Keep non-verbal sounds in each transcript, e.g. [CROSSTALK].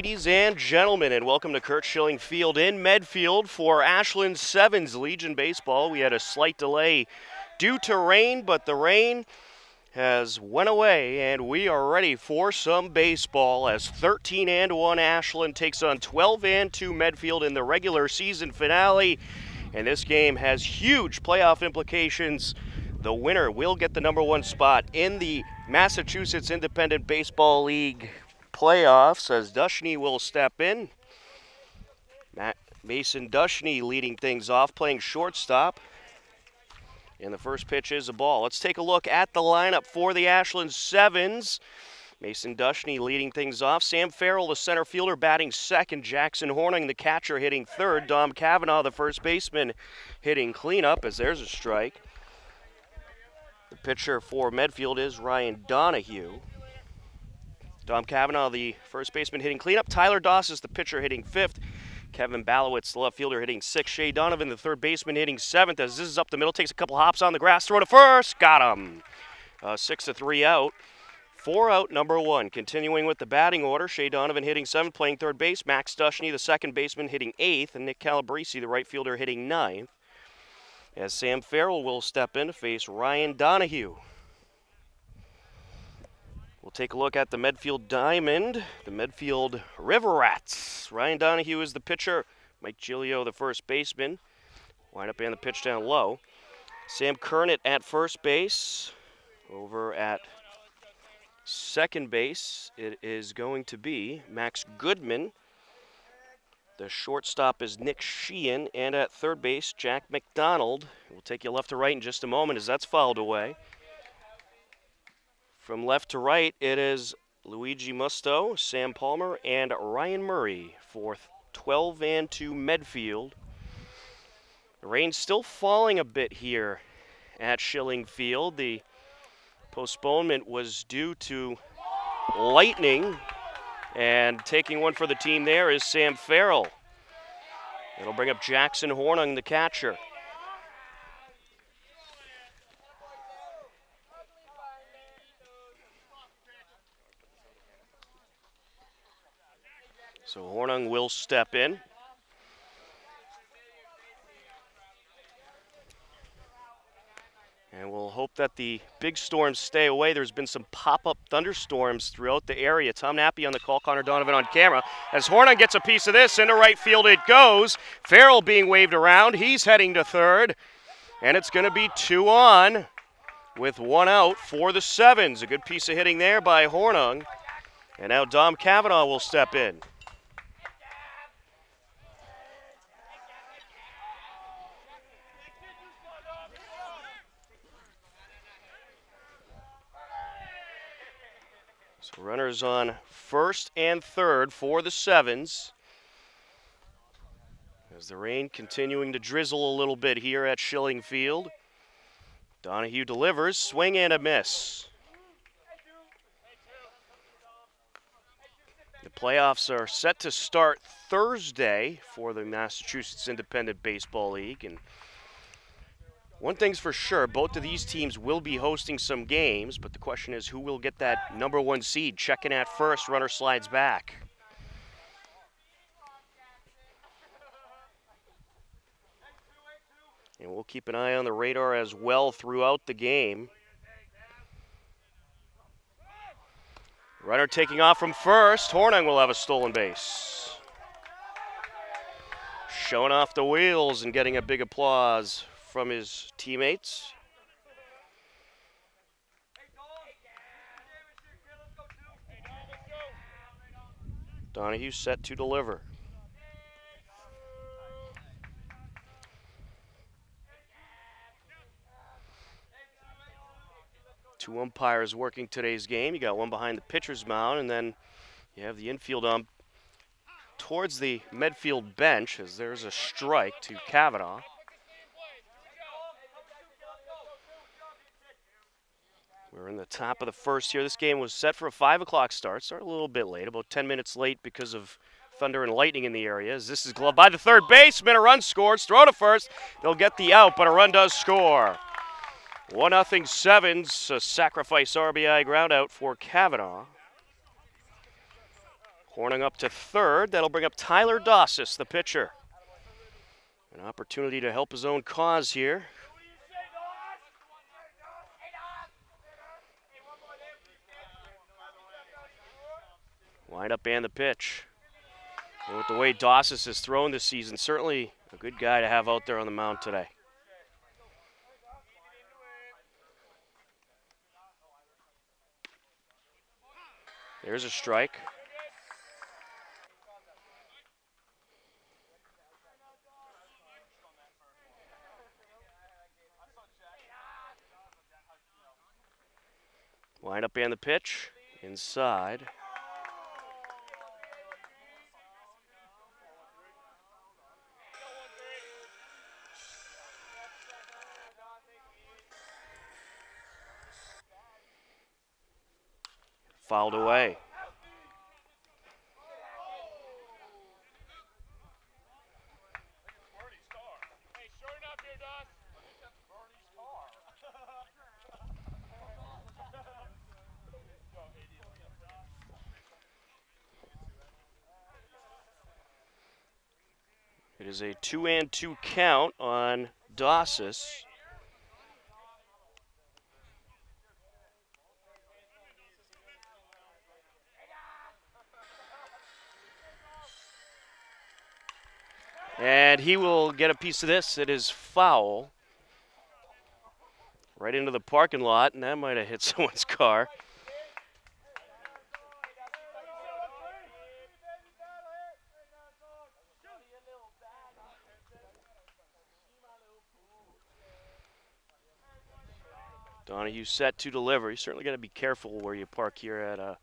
ladies and gentlemen, and welcome to Curt Schilling Field in Medfield for Ashland Sevens Legion Baseball. We had a slight delay due to rain, but the rain has went away, and we are ready for some baseball as 13 and 1 Ashland takes on 12 and 2 Medfield in the regular season finale. And this game has huge playoff implications. The winner will get the number one spot in the Massachusetts Independent Baseball League playoffs as Dushney will step in. Matt Mason Dushney leading things off, playing shortstop. And the first pitch is a ball. Let's take a look at the lineup for the Ashland Sevens. Mason Dushney leading things off. Sam Farrell, the center fielder, batting second. Jackson Horning, the catcher, hitting third. Dom Kavanaugh, the first baseman, hitting cleanup as there's a strike. The pitcher for Medfield is Ryan Donahue. Dom Kavanaugh, the first baseman, hitting cleanup. Tyler Doss is the pitcher, hitting fifth. Kevin Balowitz, the left fielder, hitting sixth. Shay Donovan, the third baseman, hitting seventh. As this is up the middle, takes a couple hops on the grass, throw to first, got him. Uh, six to three out. Four out, number one. Continuing with the batting order, Shay Donovan hitting seventh, playing third base. Max Dushney, the second baseman, hitting eighth, and Nick Calabrese, the right fielder, hitting ninth. As Sam Farrell will step in to face Ryan Donahue. We'll take a look at the Medfield Diamond, the Medfield River Rats. Ryan Donahue is the pitcher, Mike Giglio the first baseman. Wind up and the pitch down low. Sam Kernett at first base. Over at second base, it is going to be Max Goodman. The shortstop is Nick Sheehan, and at third base, Jack McDonald. We'll take you left to right in just a moment as that's fouled away. From left to right, it is Luigi Musto, Sam Palmer, and Ryan Murray for 12 and 2 Medfield. The rain's still falling a bit here at Schilling Field. The postponement was due to lightning, and taking one for the team there is Sam Farrell. It'll bring up Jackson Hornung, the catcher. So Hornung will step in. And we'll hope that the big storms stay away. There's been some pop-up thunderstorms throughout the area. Tom Nappy on the call, Connor Donovan on camera. As Hornung gets a piece of this, into right field it goes. Farrell being waved around. He's heading to third. And it's going to be two on with one out for the Sevens. A good piece of hitting there by Hornung. And now Dom Kavanaugh will step in. So runners on first and third for the Sevens. As the rain continuing to drizzle a little bit here at Schilling Field. Donahue delivers, swing and a miss. The playoffs are set to start Thursday for the Massachusetts Independent Baseball League. And one thing's for sure, both of these teams will be hosting some games, but the question is who will get that number one seed? Checking at first, runner slides back. And we'll keep an eye on the radar as well throughout the game. Runner taking off from first. Hornung will have a stolen base. Showing off the wheels and getting a big applause from his teammates. Donahue set to deliver. Two umpires working today's game. You got one behind the pitcher's mound, and then you have the infield ump towards the Medfield bench as there's a strike to Kavanaugh. We're in the top of the first here. This game was set for a 5 o'clock start. Started a little bit late, about 10 minutes late because of thunder and lightning in the area. As this is gloved by the third baseman. A run scores. Throw to first. They'll get the out, but a run does score. 1 0 Sevens. A sacrifice RBI ground out for Kavanaugh. Horning up to third. That'll bring up Tyler Dossis, the pitcher. An opportunity to help his own cause here. Wind up and the pitch. And with the way Dossis has thrown this season, certainly a good guy to have out there on the mound today. There's a strike. Line up and the pitch. Inside. Fouled away. It is a two and two count on Dossis. And he will get a piece of this. It is foul. Right into the parking lot, and that might have hit [LAUGHS] someone's car. Donahue set to deliver. You certainly got to be careful where you park here at uh,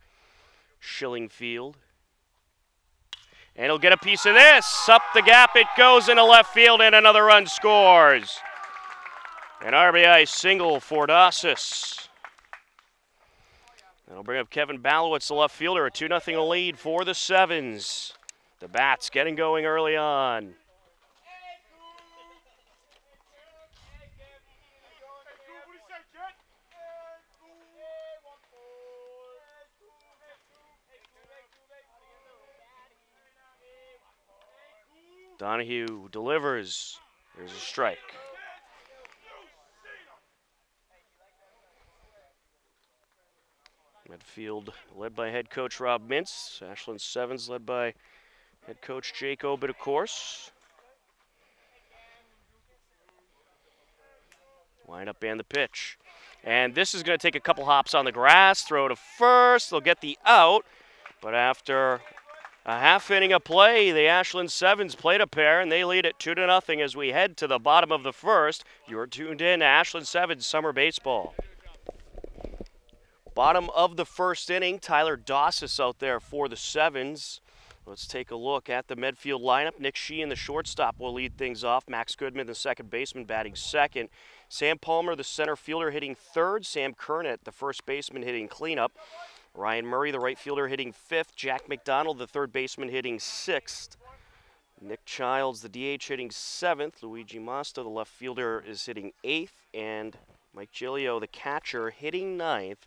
Schilling Field. And he'll get a piece of this. Up the gap it goes into left field, and another run scores. An RBI single for Dossis. That'll bring up Kevin Balowitz, the left fielder, a 2 0 lead for the Sevens. The Bats getting going early on. Donahue delivers. There's a strike. Medfield led by head coach Rob Mintz. Ashland Sevens led by head coach Jake Obit, of course. Line up and the pitch. And this is going to take a couple hops on the grass, throw to first. They'll get the out. But after a half inning of play, the Ashland Sevens played a pair, and they lead it 2 to nothing as we head to the bottom of the first. You're tuned in to Ashland Sevens Summer Baseball. Bottom of the first inning, Tyler Dossis out there for the Sevens. Let's take a look at the Medfield lineup. Nick Sheehan, the shortstop, will lead things off. Max Goodman, the second baseman, batting second. Sam Palmer, the center fielder, hitting third. Sam Kernet, the first baseman, hitting cleanup. Ryan Murray, the right fielder, hitting fifth. Jack McDonald, the third baseman, hitting sixth. Nick Childs, the DH, hitting seventh. Luigi Masta, the left fielder, is hitting eighth. And Mike Gilio, the catcher, hitting ninth.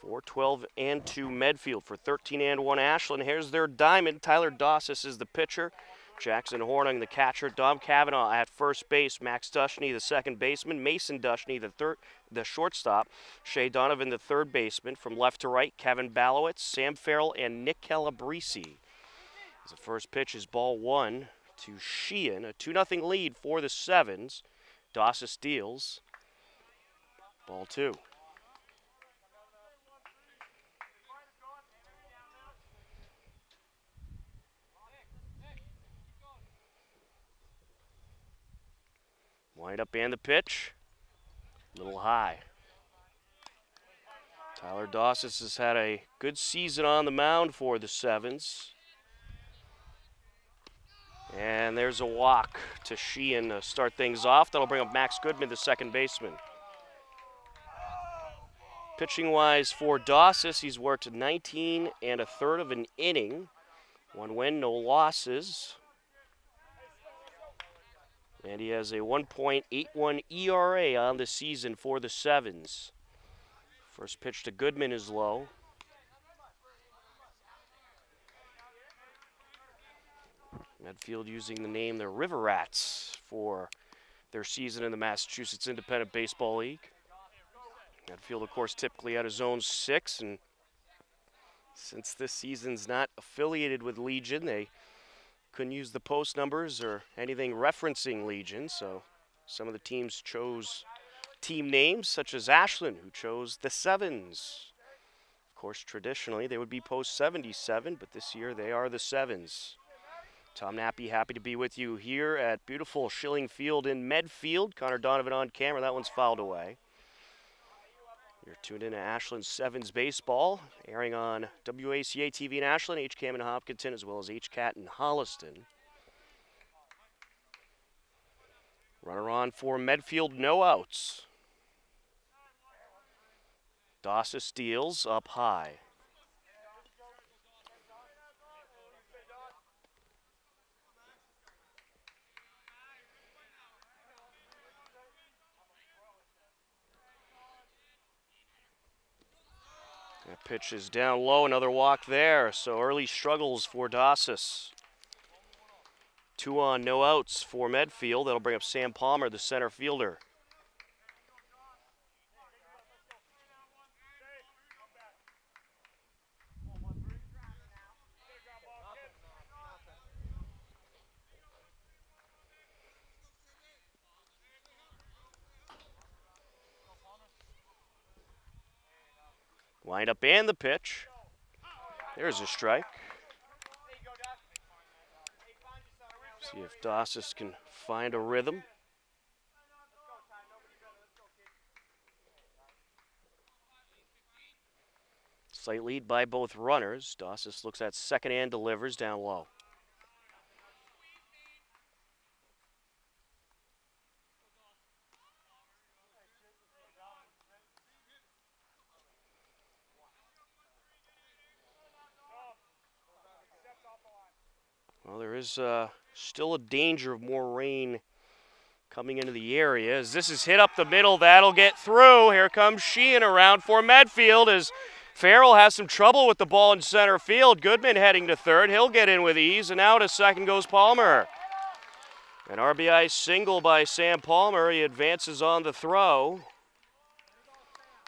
412 and 2 Medfield for 13 and 1 Ashland. Here's their diamond. Tyler Dossis is the pitcher. Jackson Horning, the catcher. Dom Cavanaugh at first base. Max Dushney, the second baseman. Mason Dushney, the third, the shortstop. Shea Donovan, the third baseman. From left to right, Kevin Balowitz, Sam Farrell, and Nick Calabrese. As the first pitch is ball one to Sheehan. A 2 0 lead for the Sevens. Dossis deals. Ball two. Wind up and the pitch. A little high. Tyler Dossis has had a good season on the mound for the Sevens. And there's a walk to Sheehan to start things off. That'll bring up Max Goodman, the second baseman. Pitching wise for Dossis, he's worked 19 and a third of an inning. One win, no losses. And he has a 1.81 ERA on the season for the Sevens. First pitch to Goodman is low. Medfield using the name the River Rats for their season in the Massachusetts Independent Baseball League. Medfield, of course, typically out of zone six, and since this season's not affiliated with Legion, they couldn't use the post numbers or anything referencing Legion, so some of the teams chose team names, such as Ashland, who chose the Sevens. Of course, traditionally they would be post 77, but this year they are the Sevens. Tom Nappy, happy to be with you here at beautiful Schilling Field in Medfield. Connor Donovan on camera. That one's fouled away. You're tuned in to Ashland Sevens Baseball, airing on WACA TV in Ashland, HCAM in Hopkinton, as well as HCAT in Holliston. Runner on for Medfield, no outs. Dawson steals up high. Pitch is down low, another walk there. So early struggles for Dossis. Two on, no outs for Medfield. That'll bring up Sam Palmer, the center fielder. Wind up and the pitch. There's a strike. See if Dossis can find a rhythm. Slight lead by both runners. Dossis looks at second and delivers down low. There is uh, still a danger of more rain coming into the area. As this is hit up the middle, that'll get through. Here comes Sheehan around for Medfield as Farrell has some trouble with the ball in center field. Goodman heading to third. He'll get in with ease, and out to second goes Palmer. An RBI single by Sam Palmer. He advances on the throw.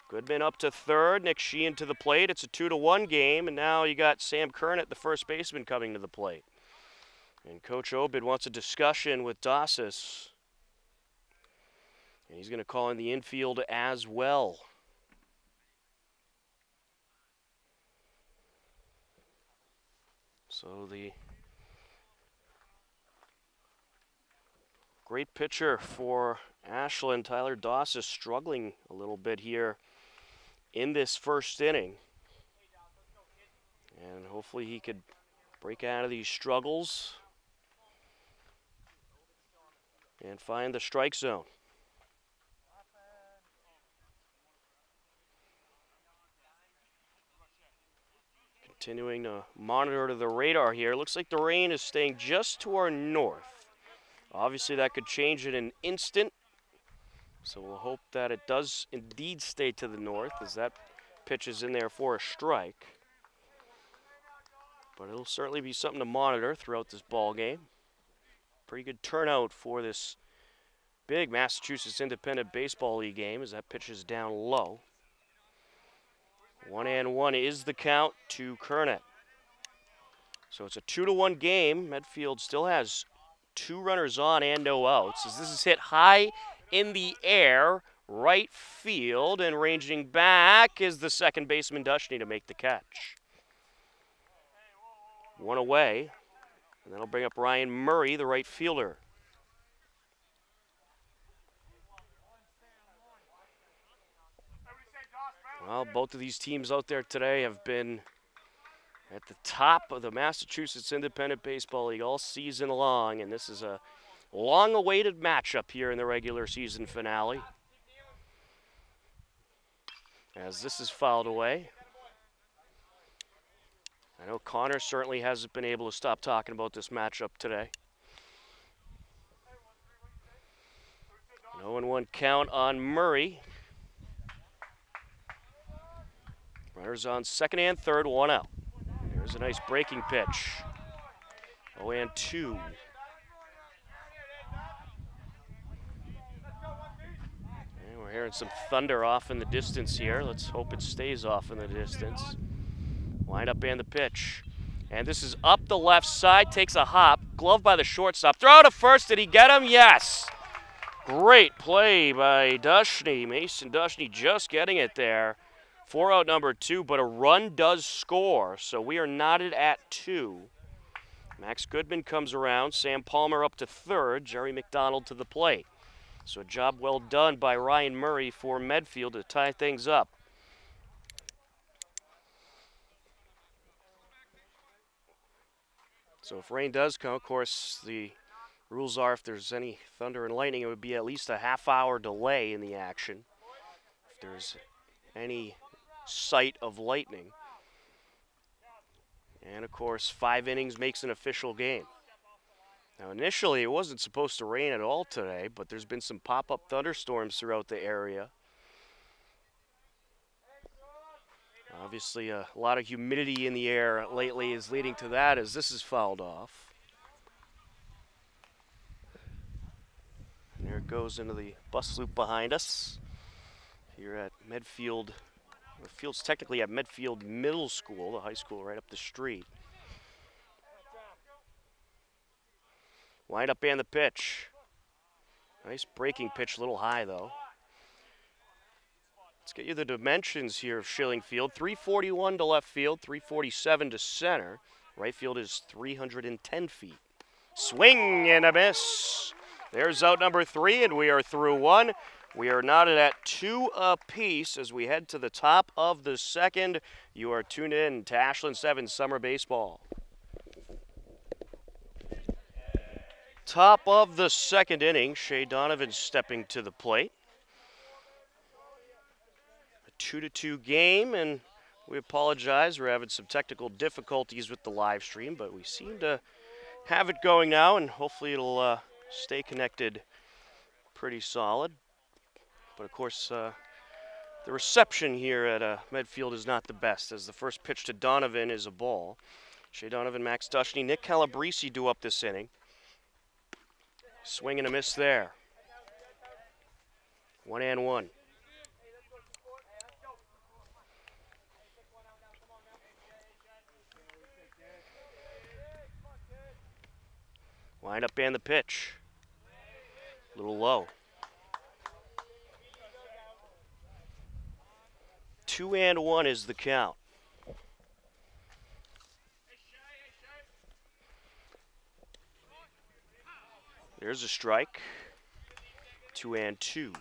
Goodman up to third. Nick Sheehan to the plate. It's a two to one game, and now you got Sam Kern at the first baseman, coming to the plate. And Coach Obid wants a discussion with Dossis. And he's going to call in the infield as well. So the great pitcher for Ashland, Tyler Doss, is struggling a little bit here in this first inning. And hopefully he could break out of these struggles and find the strike zone. Continuing to monitor the radar here. Looks like the rain is staying just to our north. Obviously that could change in an instant. So we'll hope that it does indeed stay to the north as that pitch is in there for a strike. But it'll certainly be something to monitor throughout this ball game pretty good turnout for this big Massachusetts Independent Baseball League game as that pitch is down low. One and one is the count to Kernet. So it's a two to one game. Medfield still has two runners on and no outs. As this is hit high in the air, right field, and ranging back is the second baseman Dushney to make the catch. One away. And that'll bring up Ryan Murray, the right fielder. Well, both of these teams out there today have been at the top of the Massachusetts Independent Baseball League all season long, and this is a long awaited matchup here in the regular season finale. As this is fouled away. I know Connor certainly hasn't been able to stop talking about this matchup today. 0 1 count on Murray. Runners on second and third, one out. There's a nice breaking pitch. Oh, and 2. And we're hearing some thunder off in the distance here. Let's hope it stays off in the distance. Wind up and the pitch. And this is up the left side, takes a hop, glove by the shortstop. Throw to first, did he get him? Yes. Great play by Dushney. Mason Dushney just getting it there. Four out number two, but a run does score, so we are knotted at two. Max Goodman comes around, Sam Palmer up to third, Jerry McDonald to the plate. So a job well done by Ryan Murray for Medfield to tie things up. So if rain does come, of course, the rules are if there's any thunder and lightning, it would be at least a half hour delay in the action. If there's any sight of lightning. And of course, five innings makes an official game. Now, initially, it wasn't supposed to rain at all today, but there's been some pop up thunderstorms throughout the area. Obviously, a lot of humidity in the air lately is leading to that as this is fouled off. And there it goes into the bus loop behind us here at Medfield the field's technically at Medfield Middle School, the high school right up the street. Wind up and the pitch. Nice breaking pitch, a little high though. Let's get you the dimensions here of Schilling Field. 341 to left field, 347 to center. Right field is 310 feet. Swing and a miss. There's out number three, and we are through one. We are knotted at two apiece as we head to the top of the second. You are tuned in to Ashland 7 Summer Baseball. Top of the second inning, Shea Donovan stepping to the plate. 2 to 2 game, and we apologize. We're having some technical difficulties with the live stream, but we seem to have it going now, and hopefully it'll uh, stay connected pretty solid. But of course, uh, the reception here at uh, Medfield is not the best, as the first pitch to Donovan is a ball. Shea Donovan, Max Dushney, Nick Calabrese do up this inning. Swing and a miss there. One and one. Wind up and the pitch. A little low. Two and one is the count. There's a strike. Two and two.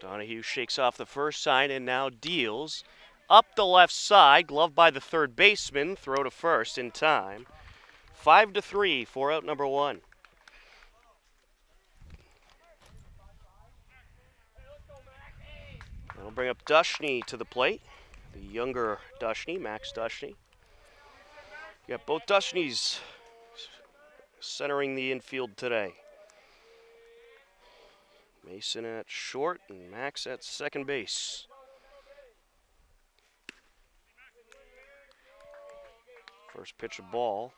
Donahue shakes off the first sign and now deals. Up the left side, glove by the third baseman, throw to first in time. Five to three, four out number one. That'll bring up Dushney to the plate. The younger Dushney, Max Dushney. You got both Dushneys centering the infield today. Mason at short and Max at second base. First pitch of ball.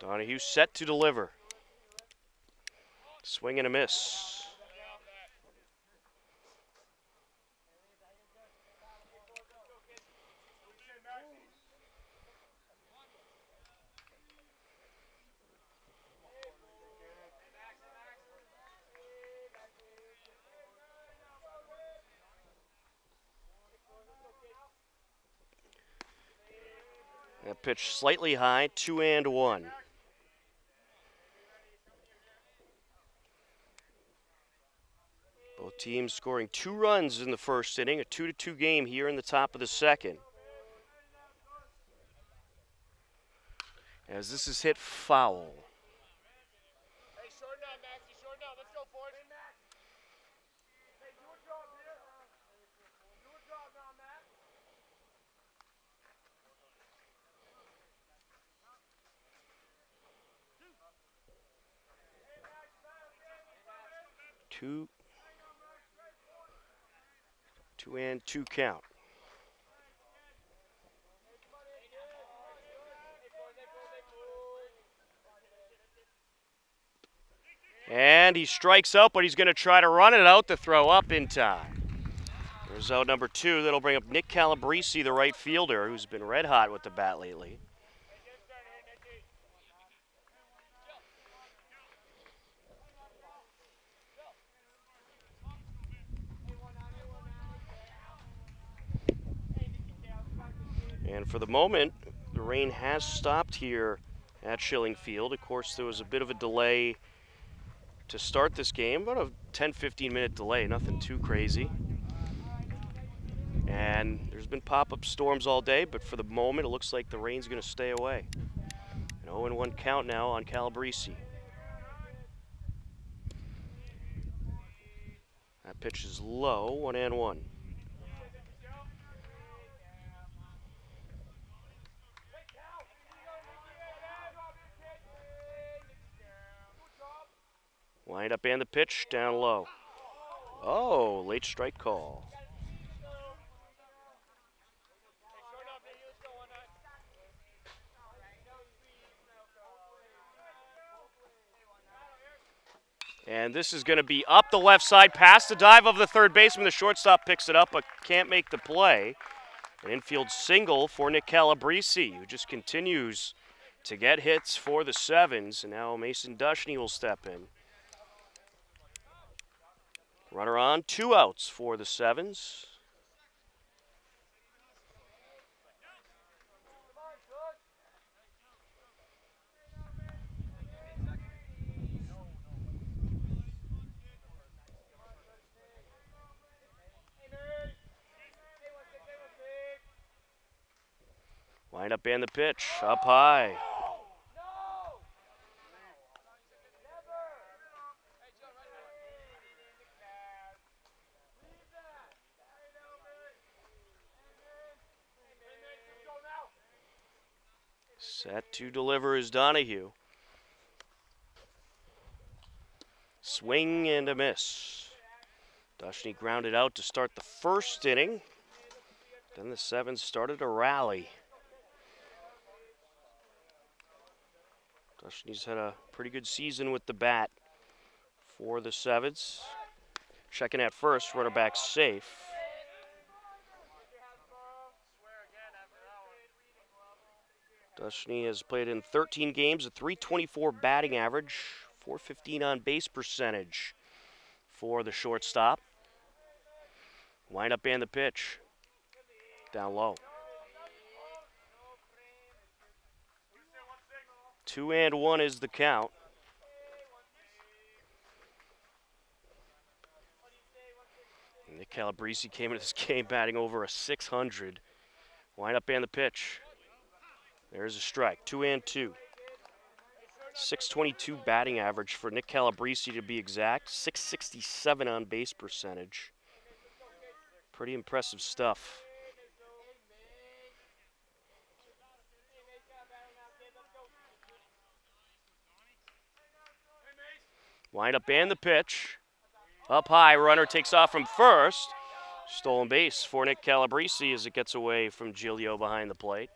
Donahue set to deliver. Swing and a miss. Pitch slightly high, two and one. Both teams scoring two runs in the first inning, a 2 to 2 game here in the top of the second. As this is hit foul. Two. Two and two count. And he strikes out, but he's going to try to run it out to throw up in time. There's out number two. That'll bring up Nick Calabrese, the right fielder, who's been red hot with the bat lately. And for the moment, the rain has stopped here at Schilling Field. Of course, there was a bit of a delay to start this game, about a 10-15 minute delay, nothing too crazy. And there's been pop-up storms all day, but for the moment, it looks like the rain's going to stay away. An 0-1 count now on Calabrese. That pitch is low, one and one. Wind up and the pitch down low. Oh, late strike call. And this is going to be up the left side, past the dive of the third baseman. The shortstop picks it up, but can't make the play. An infield single for Nick Calabrese, who just continues to get hits for the Sevens. And now Mason Dushney will step in. Runner on, two outs for the Sevens. Wind up and the pitch, up high. Set to deliver is Donahue. Swing and a miss. Dushney grounded out to start the first inning. Then the Sevens started a rally. Dushney's had a pretty good season with the bat for the Sevens. Checking at first, runner back safe. Dushney has played in 13 games, a 324 batting average, 415 on base percentage for the shortstop. Wind up and the pitch. Down low. Two and one is the count. Nick Calabrese came into this [LAUGHS] game batting over a 600. Wind up and the pitch. There's a strike. Two and two. 622 batting average for Nick Calabrese to be exact. 667 on base percentage. Pretty impressive stuff. Wind up and the pitch. Up high, runner takes off from first. Stolen base for Nick Calabrese as it gets away from Giglio behind the plate.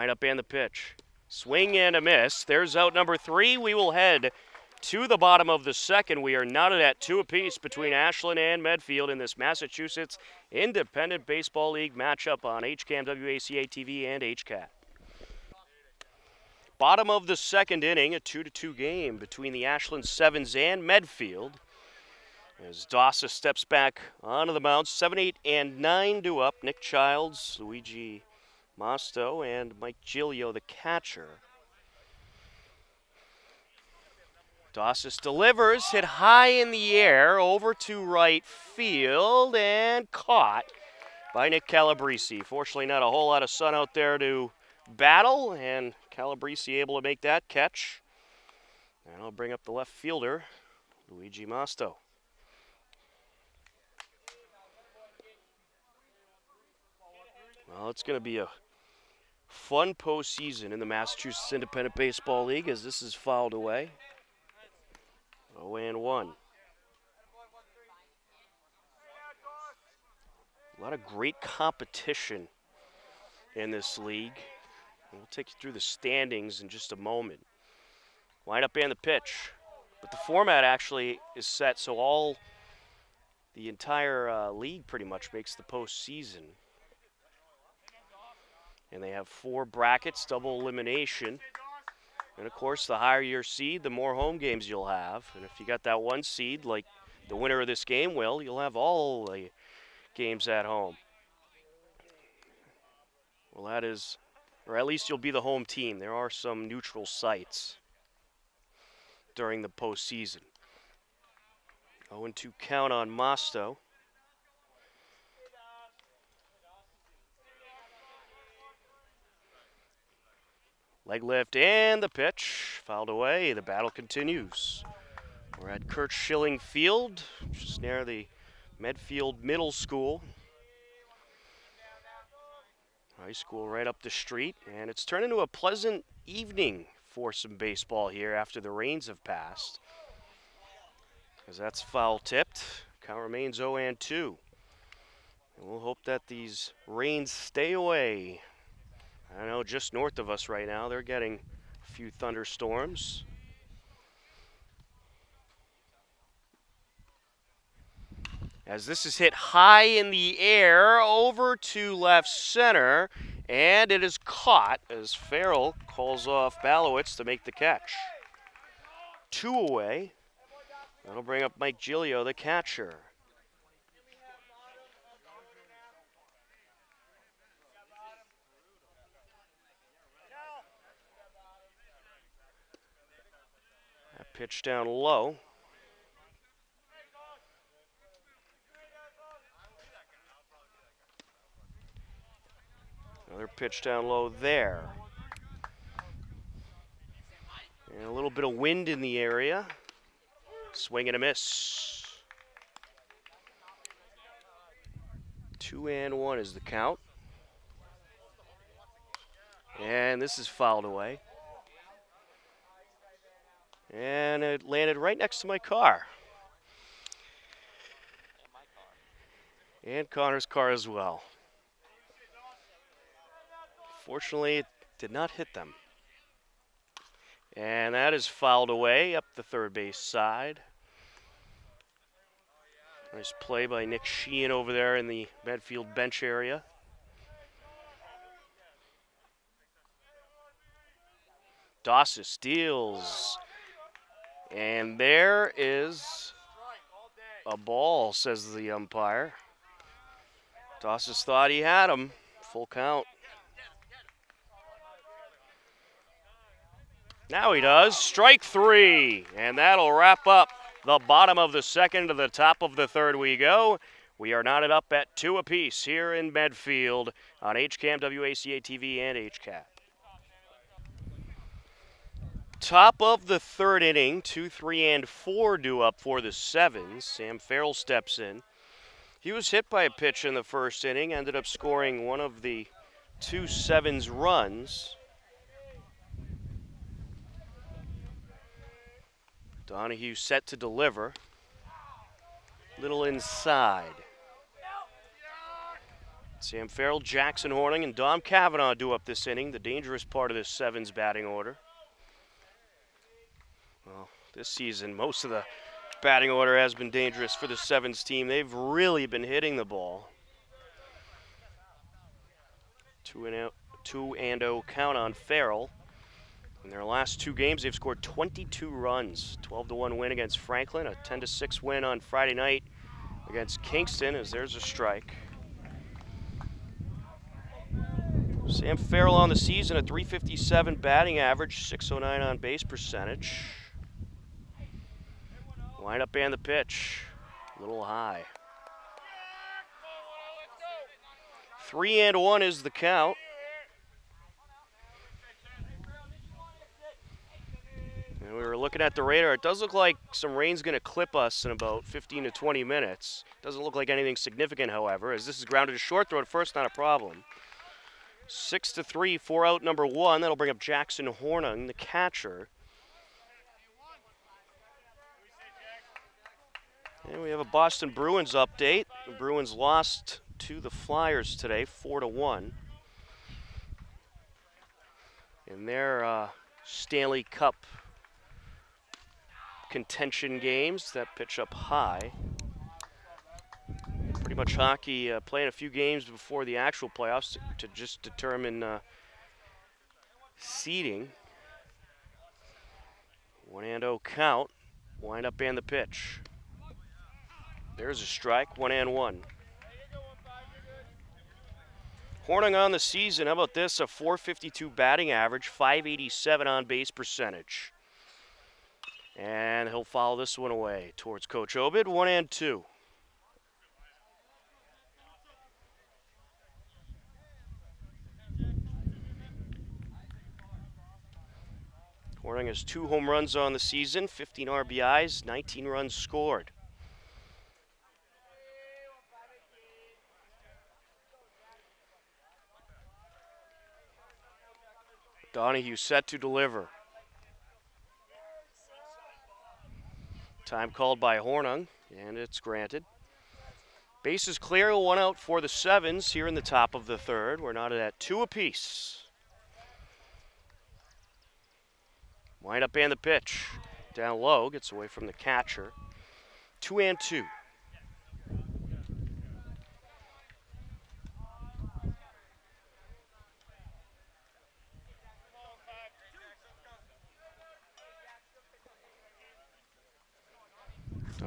Wind up and the pitch. Swing and a miss. There's out number three. We will head to the bottom of the second. We are knotted at two apiece between Ashland and Medfield in this Massachusetts Independent Baseball League matchup on HCAM TV and HCAT. Bottom of the second inning, a 2 to 2 game between the Ashland Sevens and Medfield. As Dawson steps back onto the mound, 7, 8, and 9 do up. Nick Childs, Luigi Mosto and Mike Giglio, the catcher. Dossis delivers, hit high in the air over to right field and caught by Nick Calabrese. Fortunately, not a whole lot of sun out there to battle, and Calabrese able to make that catch. And I'll bring up the left fielder, Luigi Masto. Well, it's going to be a fun postseason in the Massachusetts Independent Baseball League as this is fouled away. 0 and 1. A lot of great competition in this league. We'll take you through the standings in just a moment. Line up and the pitch. But the format actually is set so all the entire uh, league pretty much makes the postseason. And they have four brackets, double elimination. And of course, the higher your seed, the more home games you'll have. And if you got that one seed, like the winner of this game will, you'll have all the games at home. Well, that is, or at least you'll be the home team. There are some neutral sites during the postseason. 0 2 count on Masto. Leg lift and the pitch. Fouled away. The battle continues. We're at Curt Schilling Field, just near the Medfield Middle School. High school right up the street, and it's turned into a pleasant evening for some baseball here after the rains have passed. Because that's foul tipped. Count remains 0 and 2. And we'll hope that these rains stay away. I know just north of us right now, they're getting a few thunderstorms. as this is hit high in the air over to left center, and it is caught as Farrell calls off Balowitz to make the catch. Two away. That'll bring up Mike Gilio, the catcher. Pitch down low. Another pitch down low there. And a little bit of wind in the area. Swing and a miss. Two and one is the count. And this is fouled away. And it landed right next to my car. And Connor's car as well. Fortunately, it did not hit them. And that is fouled away up the third base side. Nice play by Nick Sheehan over there in the Medfield bench area. Dawson steals. And there is a ball, says the umpire. Dawson thought he had him. Full count. Now he does. Strike three. And that'll wrap up the bottom of the second to the top of the third we go. We are knotted up at two apiece here in Medfield on HCAM, WACA TV, and HCAT. Top of the third inning, two, three, and four due up for the sevens. Sam Farrell steps in. He was hit by a pitch in the first inning, ended up scoring one of the two sevens runs. Donahue set to deliver. Little inside. Sam Farrell, Jackson Horning, and Dom Cavanaugh do up this inning, the dangerous part of this Sevens batting order. Well, this season, most of the batting order has been dangerous for the Sevens team. They've really been hitting the ball. Two and, out, two and oh count on Farrell. In their last two games, they've scored 22 runs. 12 to 1 win against Franklin, a 10 to 6 win on Friday night against Kingston, as there's a strike. Sam Farrell on the season, a 357 batting average, 609 on base percentage. Lineup and the pitch. A little high. Three and one is the count. And we were looking at the radar. It does look like some rain's going to clip us in about 15 to 20 minutes. Doesn't look like anything significant, however, as this is grounded to short throw at first, not a problem. Six to three, four out number one. That'll bring up Jackson Hornung, the catcher. And we have a Boston Bruins update. The Bruins lost to the Flyers today, four to one. In their uh, Stanley Cup contention games that pitch up high pretty much hockey, uh, playing a few games before the actual playoffs to, to just determine uh, seeding. One and oh count, wind up and the pitch. There's a strike, one and one. Hornung on the season, how about this? A 452 batting average, 587 on base percentage. And he'll follow this one away towards Coach Obid, one and two. Hornung has two home runs on the season, 15 RBIs, 19 runs scored. Donahue set to deliver. Time called by Hornung, and it's granted. Bases clear, one out for the Sevens here in the top of the third. We're not at two apiece. Wind up and the pitch. Down low, gets away from the catcher. Two and two.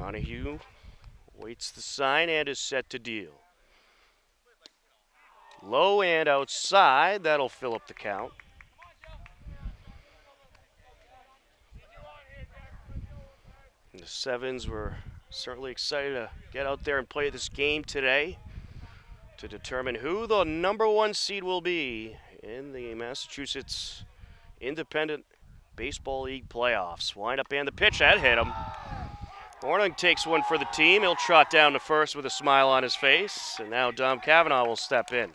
Donahue waits the sign and is set to deal. Low and outside, that'll fill up the count. the Sevens were certainly excited to get out there and play this game today to determine who the number one seed will be in the Massachusetts Independent Baseball League playoffs. Wind up and the pitch, that hit him. Hornung takes one for the team. He'll trot down to first with a smile on his face. And now Dom Kavanaugh will step in.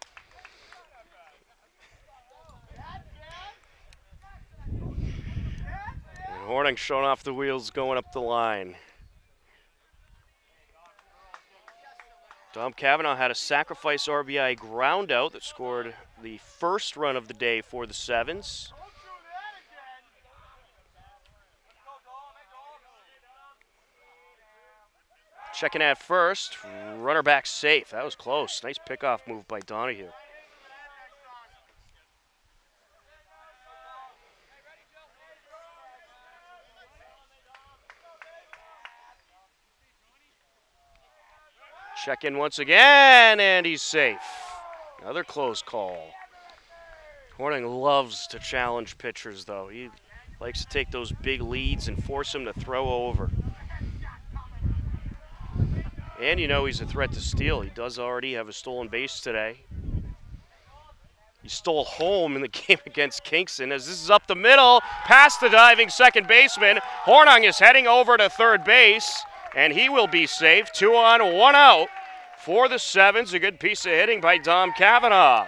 Hornung showing off the wheels going up the line. Dom Kavanaugh had a sacrifice RBI ground out that scored the first run of the day for the Sevens. Checking at first, runner back safe. That was close. Nice pickoff move by Donahue. Check in once again, and he's safe. Another close call. Hornung loves to challenge pitchers, though. He likes to take those big leads and force them to throw over. And you know he's a threat to steal. He does already have a stolen base today. He stole home in the [LAUGHS] game against Kingston as this is up the middle, past the diving second baseman. Hornung is heading over to third base, and he will be safe. Two on, one out for the Sevens. A good piece of hitting by Dom Kavanaugh.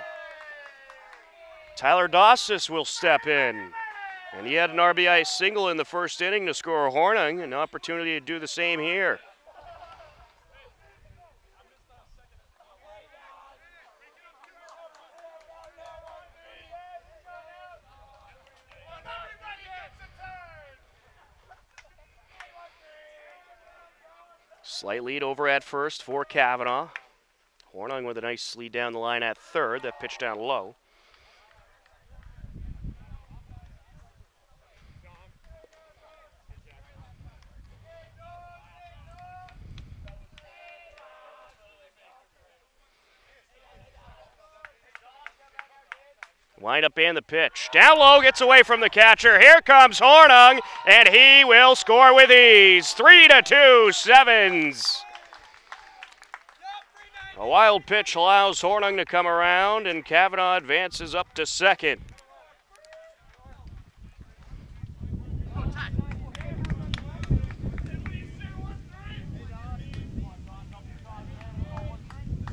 Tyler Dossis will step in. And he had an RBI single in the first inning to score Hornung. An opportunity to do the same here. Slight lead over at first for Kavanaugh. Hornung with a nice lead down the line at third. That pitch down low. Up and the pitch. Down low, gets away from the catcher. Here comes Hornung, and he will score with ease. Three to two, sevens. A wild pitch allows Hornung to come around, and Kavanaugh advances up to second.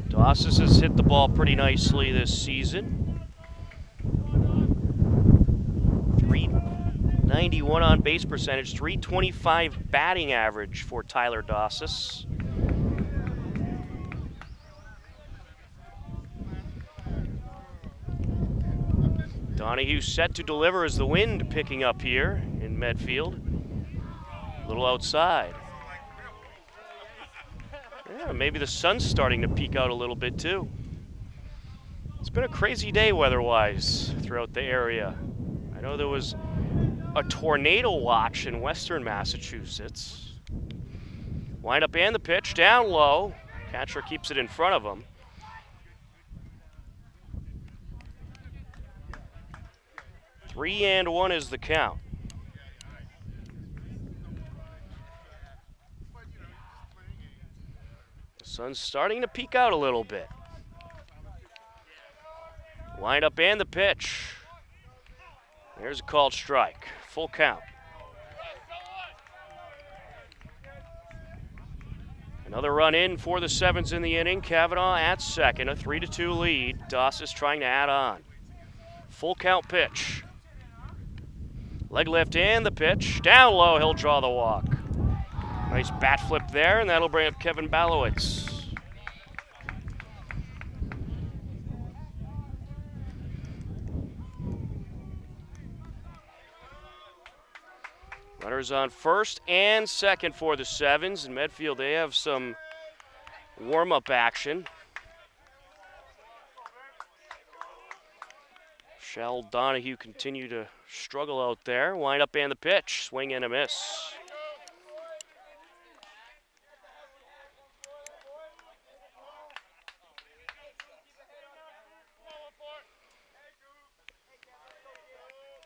Dossis has hit the ball pretty nicely this season. 391 on base percentage, 325 batting average for Tyler Dossis. Donahue set to deliver as the wind picking up here in Medfield. A little outside. Yeah, maybe the sun's starting to peek out a little bit too. It's been a crazy day weather-wise throughout the area. I know there was a tornado watch in western Massachusetts. Wind up and the pitch, down low. Catcher keeps it in front of him. Three and one is the count. The sun's starting to peek out a little bit. Wind up and the pitch. There's a called strike. Full count. Another run in for the sevens in the inning. Kavanaugh at second, a 3 to 2 lead. Dossis trying to add on. Full count pitch. Leg lift and the pitch. Down low, he'll draw the walk. Nice bat flip there, and that'll bring up Kevin Balowitz. Runners on first and second for the Sevens. In Medfield, they have some warm-up action. Shall Donahue continue to struggle out there. Wind up and the pitch. Swing and a miss.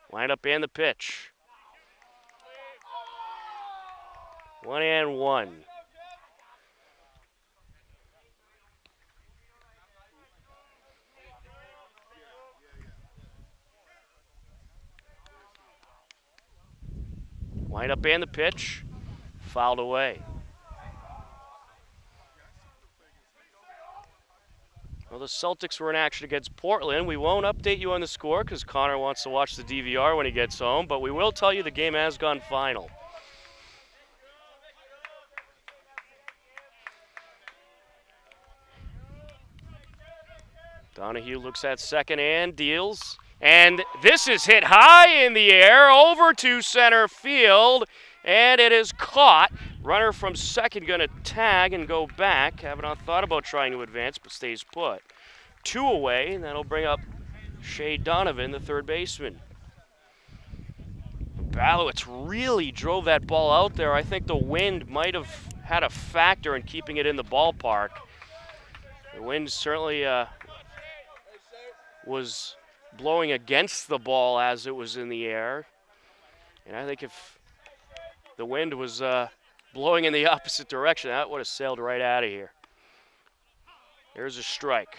Wind up and the pitch. One and one. Wind up and the pitch. Fouled away. Well, the Celtics were in action against Portland. We won't update you on the score because Connor wants to watch the DVR when he gets home, but we will tell you the game has gone final. Donahue looks at second and deals. And this is hit high in the air over to center field, and it is caught. Runner from second going to tag and go back. Haven't thought about trying to advance, but stays put. Two away, and that'll bring up Shea Donovan, the third baseman. Balowitz really drove that ball out there. I think the wind might have had a factor in keeping it in the ballpark. The wind certainly uh, was blowing against the ball as it was in the air. And I think if the wind was uh, blowing in the [LAUGHS] opposite direction, that would have sailed right out of here. There's a strike.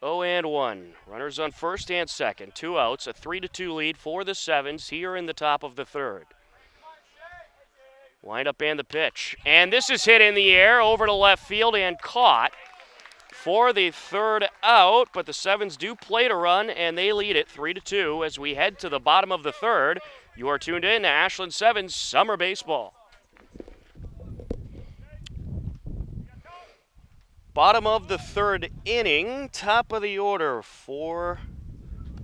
0 and 1. Runners on first and second. Two outs, a 3 to 2 lead for the Sevens here in the top of the third. Wind up and the pitch. And this is hit in the air over to left field and caught for the third out, but the Sevens do play to run and they lead it 3 to 2 as we head to the bottom of the third. You are tuned in to Ashland Sevens Summer Baseball. Bottom of the third inning, top of the order for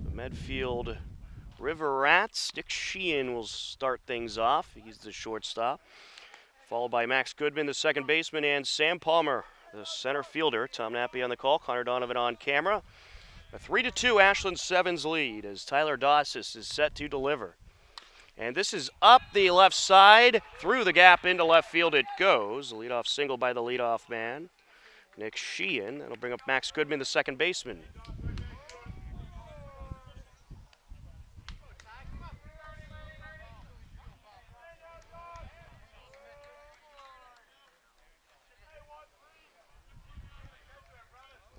the Medfield River Rats. Nick Sheehan will start things off. He's the shortstop. Followed by Max Goodman, the second baseman, and Sam Palmer, the center fielder. Tom Nappy on the call, Connor Donovan on camera. A 3 to 2 Ashland Sevens lead as Tyler Dossis is set to deliver. And this is up the left side, through the gap into left field it goes. The leadoff single by the leadoff man, Nick Sheehan. That'll bring up Max Goodman, the second baseman.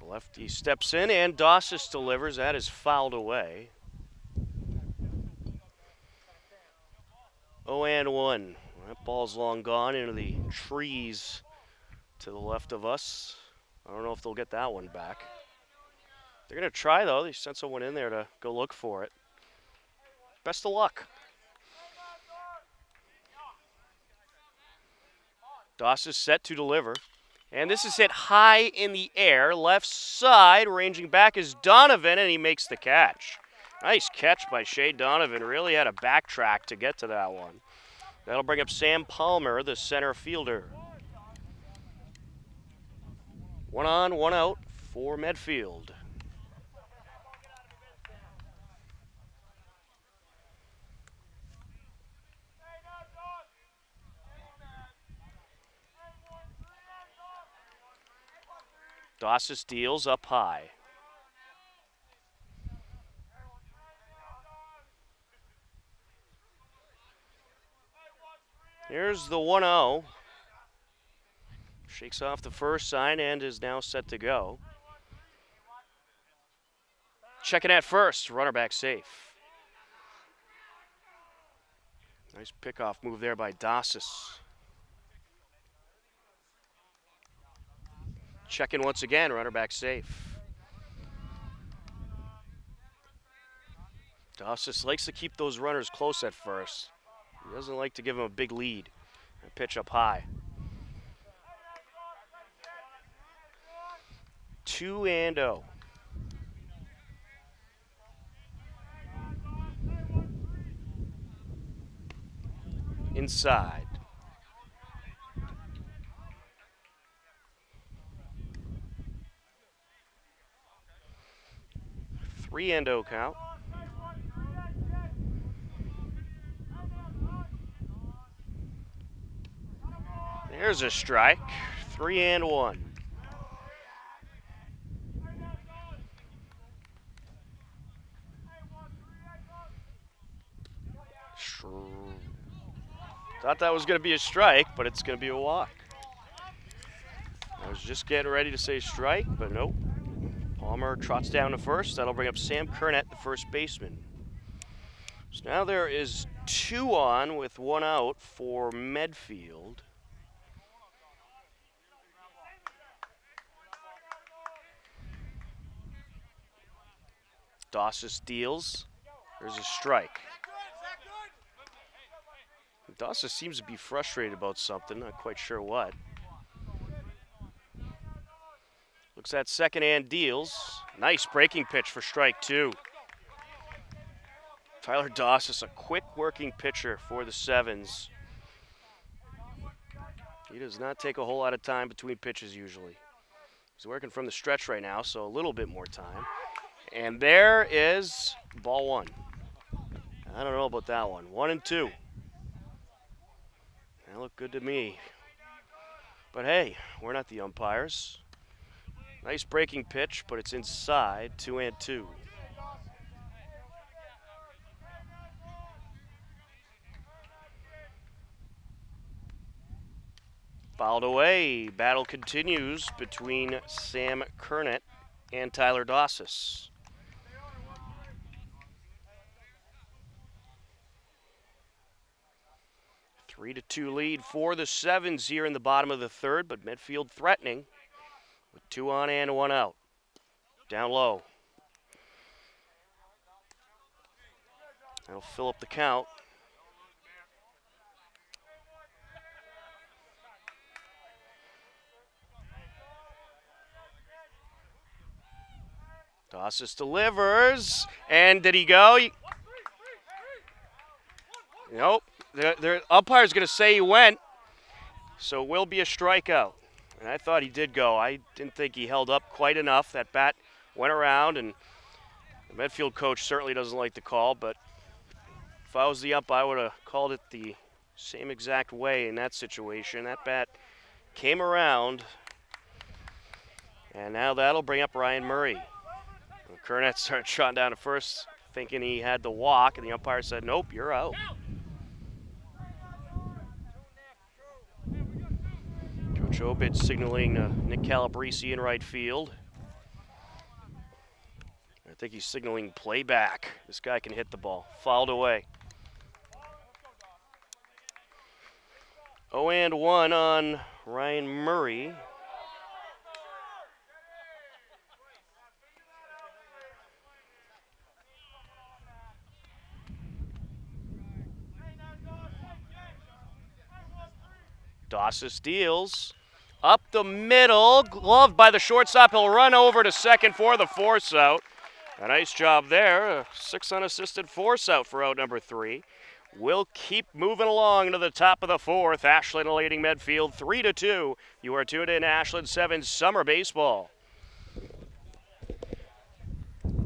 Lefty steps in and Dossis delivers. That is fouled away. 0 and 1. That ball's long gone into the trees to the left of us. I don't know if they'll get that one back. They're going to try, though. They sent someone in there to go look for it. Best of luck. Dossis set to deliver. And this is hit high in the air, left side. Ranging back is Donovan, and he makes the catch. Nice catch by Shea Donovan. Really had a backtrack to get to that one. That'll bring up Sam Palmer, the center fielder. One on, one out for Medfield. Dossis deals up high. Here's the 1 0. Shakes off the first sign and is now set to go. Checking at first, runner back safe. Nice pickoff move there by Dossis. Checking once again, runner back safe. Dossis likes to keep those runners close at first. He doesn't like to give them a big lead and pitch up high. Two and oh. Inside. Three and oh count. There's a strike. Three and one. Thought that was going to be a strike, but it's going to be a walk. I was just getting ready to say strike, but nope. Palmer trots down to first. That'll bring up Sam Kernett, the first baseman. So now there is two on with one out for Medfield. Dossis deals. There's a strike. Dossis seems to be frustrated about something, not quite sure what. Looks at second and deals. Nice breaking pitch for strike two. Tyler Doss is a quick working pitcher for the Sevens. He does not take a whole lot of time between pitches usually. He's working from the stretch right now, so a little bit more time. And there is ball one. I don't know about that one. One and two. That looked good to me. But hey, we're not the umpires. Nice breaking pitch, but it's inside, two and two. Fouled away. Battle continues between Sam Kernett and Tyler Dossis. Three to two lead for the Sevens here in the bottom of the third, but Medfield threatening with two on and one out. Down low. That'll fill up the count. Dossis delivers. And did he go? Nope. The, the umpire's going to say he went. So it will be a strikeout. And I thought he did go. I didn't think he held up quite enough. That bat went around, and the Medfield coach certainly doesn't like the call, but if I was the ump, I would have called it the same exact way in that situation. That bat came around, and now that'll bring up Ryan Murray. Kernett [LAUGHS] started trotting down at first, thinking he had the walk, and the umpire said, nope, you're out. Show signaling uh, Nick Calabrese in right field. I think he's signaling playback. This guy can hit the ball. Fouled away. 0 and 1 on Ryan Murray. Dossis steals. Up the middle, gloved by the shortstop. He'll run over to second for the force out. A nice job there. Six unassisted force out for out number three. We'll keep moving along to the top of the fourth. Ashland leading Medfield 3 to 2. You are tuned in Ashland 7 Summer Baseball.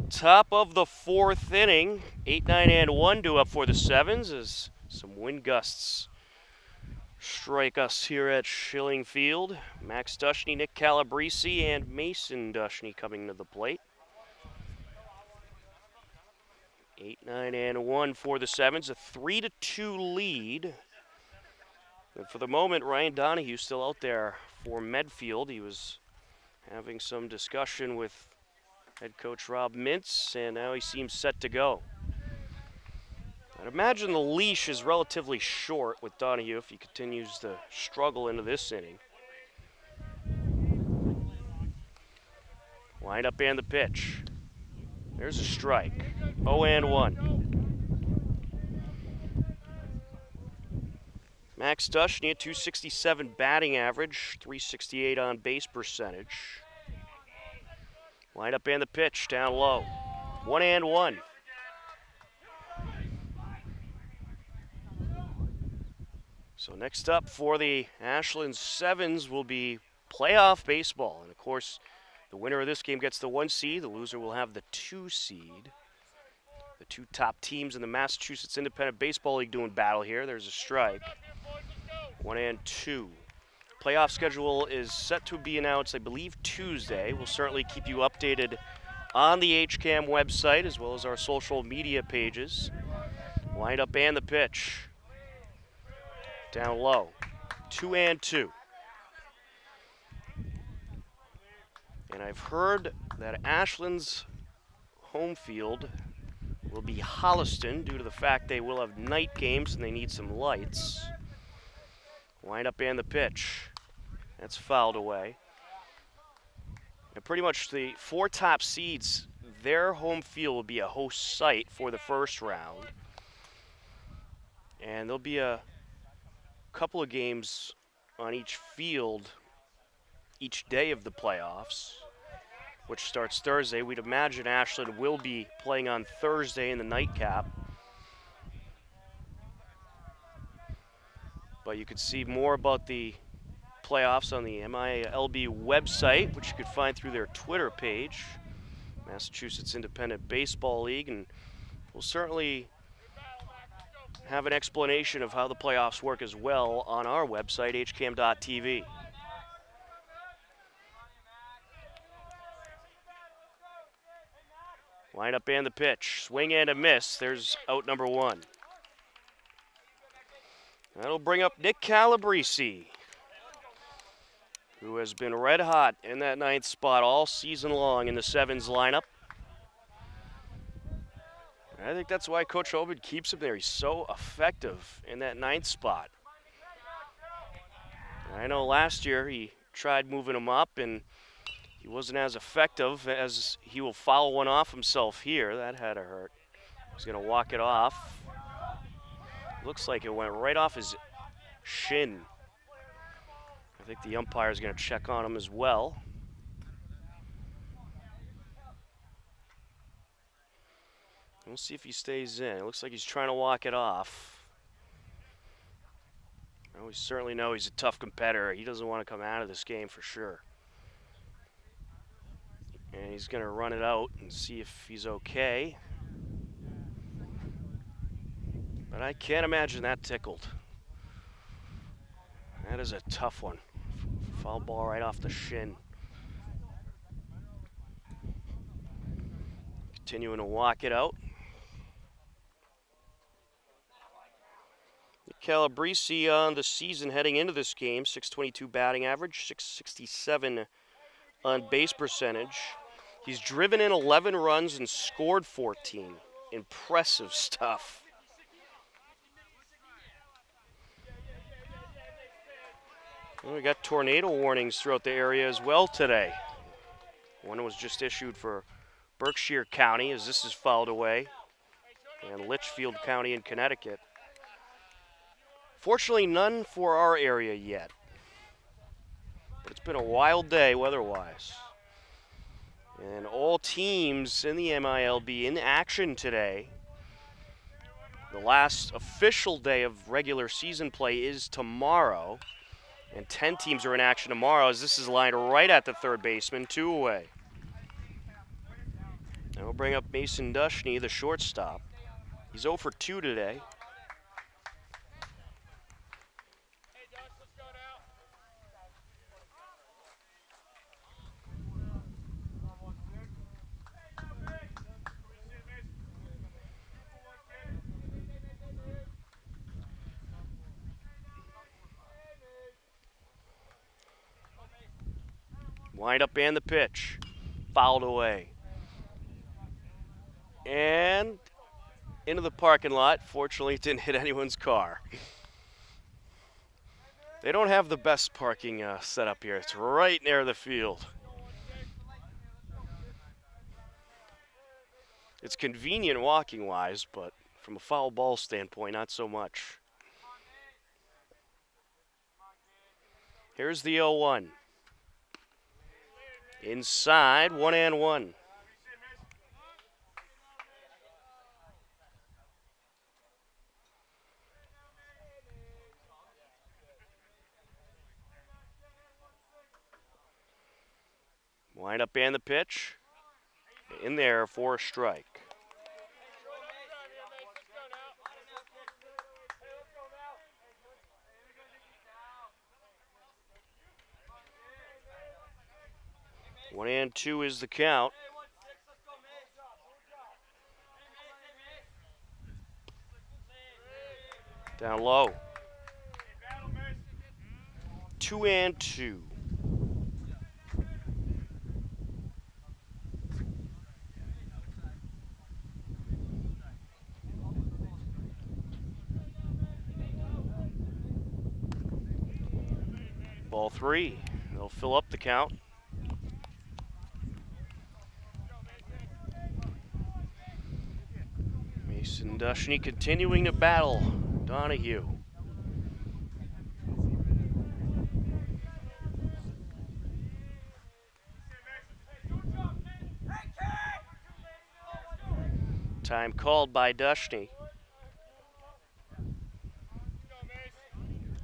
Top of the fourth inning. 8, 9, and 1 due up for the Sevens as some wind gusts strike us here at Schilling Field. Max Dushney, Nick Calabrese, and Mason Dushney coming to the plate. Eight, nine, and one for the Sevens. A three to two lead. And for the moment, Ryan Donahue still out there for Medfield. He was having some discussion with head coach Rob Mintz, and now he seems set to go. I'd imagine the leash is relatively short with Donahue if he continues to struggle into this inning. Wind up and the pitch. There's a strike. 0 and 1. Max Dushney at 267 batting average, 368 on base percentage. Wind up and the pitch down low. 1 and 1. So next up for the Ashland Sevens will be playoff baseball. And of course, the winner of this game gets the one seed. The loser will have the two seed. The two top teams in the Massachusetts Independent Baseball League doing battle here. There's a strike. One and two. Playoff schedule is set to be announced, I believe, Tuesday. We'll certainly keep you updated on the HCAM website as well as our social media pages. Wind up and the pitch. Down low. Two and two. And I've heard that Ashland's home field will be Holliston due to the fact they will have night games and they need some lights. Wind up and the pitch. That's fouled away. And pretty much the four top seeds, their home field will be a host site for the first round. And there'll be a couple of games on each field each day of the playoffs, which starts Thursday. We'd imagine Ashland will be playing on Thursday in the nightcap. But you can see more about the playoffs on the MILB website, which you could find through their Twitter page, Massachusetts Independent Baseball League, and we'll certainly have an explanation of how the playoffs work as well on our website, hcam.tv. Line up and the pitch. Swing and a miss. There's out number one. That'll bring up Nick Calabrese, who has been red hot in that ninth spot all season long in the sevens lineup. I think that's why Coach Obed keeps him there. He's so effective in that ninth spot. I know last year he tried moving him up and he wasn't as effective as he will foul one off himself here. That had to hurt. He's going to walk it off. Looks like it went right off his shin. I think the umpire is going to check on him as well. We'll see if he stays in. It looks like he's trying to walk it off. Well, we certainly know he's a tough competitor. He doesn't want to come out of this game for sure. And he's going to run it out and see if he's okay. But I can't imagine that tickled. That is a tough one. Foul ball right off the shin. Continuing to walk it out. Calabrese on the season heading into this game, 622 batting average, 667 on base percentage. He's driven in 11 runs and scored 14. Impressive stuff. Well, we got tornado warnings throughout the area as well today. One was just issued for Berkshire County as this is fouled away, and Litchfield County in Connecticut. Fortunately, none for our area yet. But it's been a wild day weather-wise. And all teams in the MILB in action today. The last official day of regular season play is tomorrow. And 10 teams are in action tomorrow as this is lined right at the third baseman, two away. And we'll bring up Mason Dushney, the shortstop. He's 0 for 2 today. Wind up and the pitch. Fouled away. And into the parking lot. Fortunately, it didn't hit anyone's car. They don't have the best parking uh, setup here. It's right near the field. It's convenient walking wise, but from a foul ball standpoint, not so much. Here's the 0 1. Inside, one and one. Wind up and the pitch. In there for a strike. One and two is the count. Down low. Two and two. Ball three. They'll fill up the count. Mason Dushney continuing to battle Donahue. Time called by Dushney.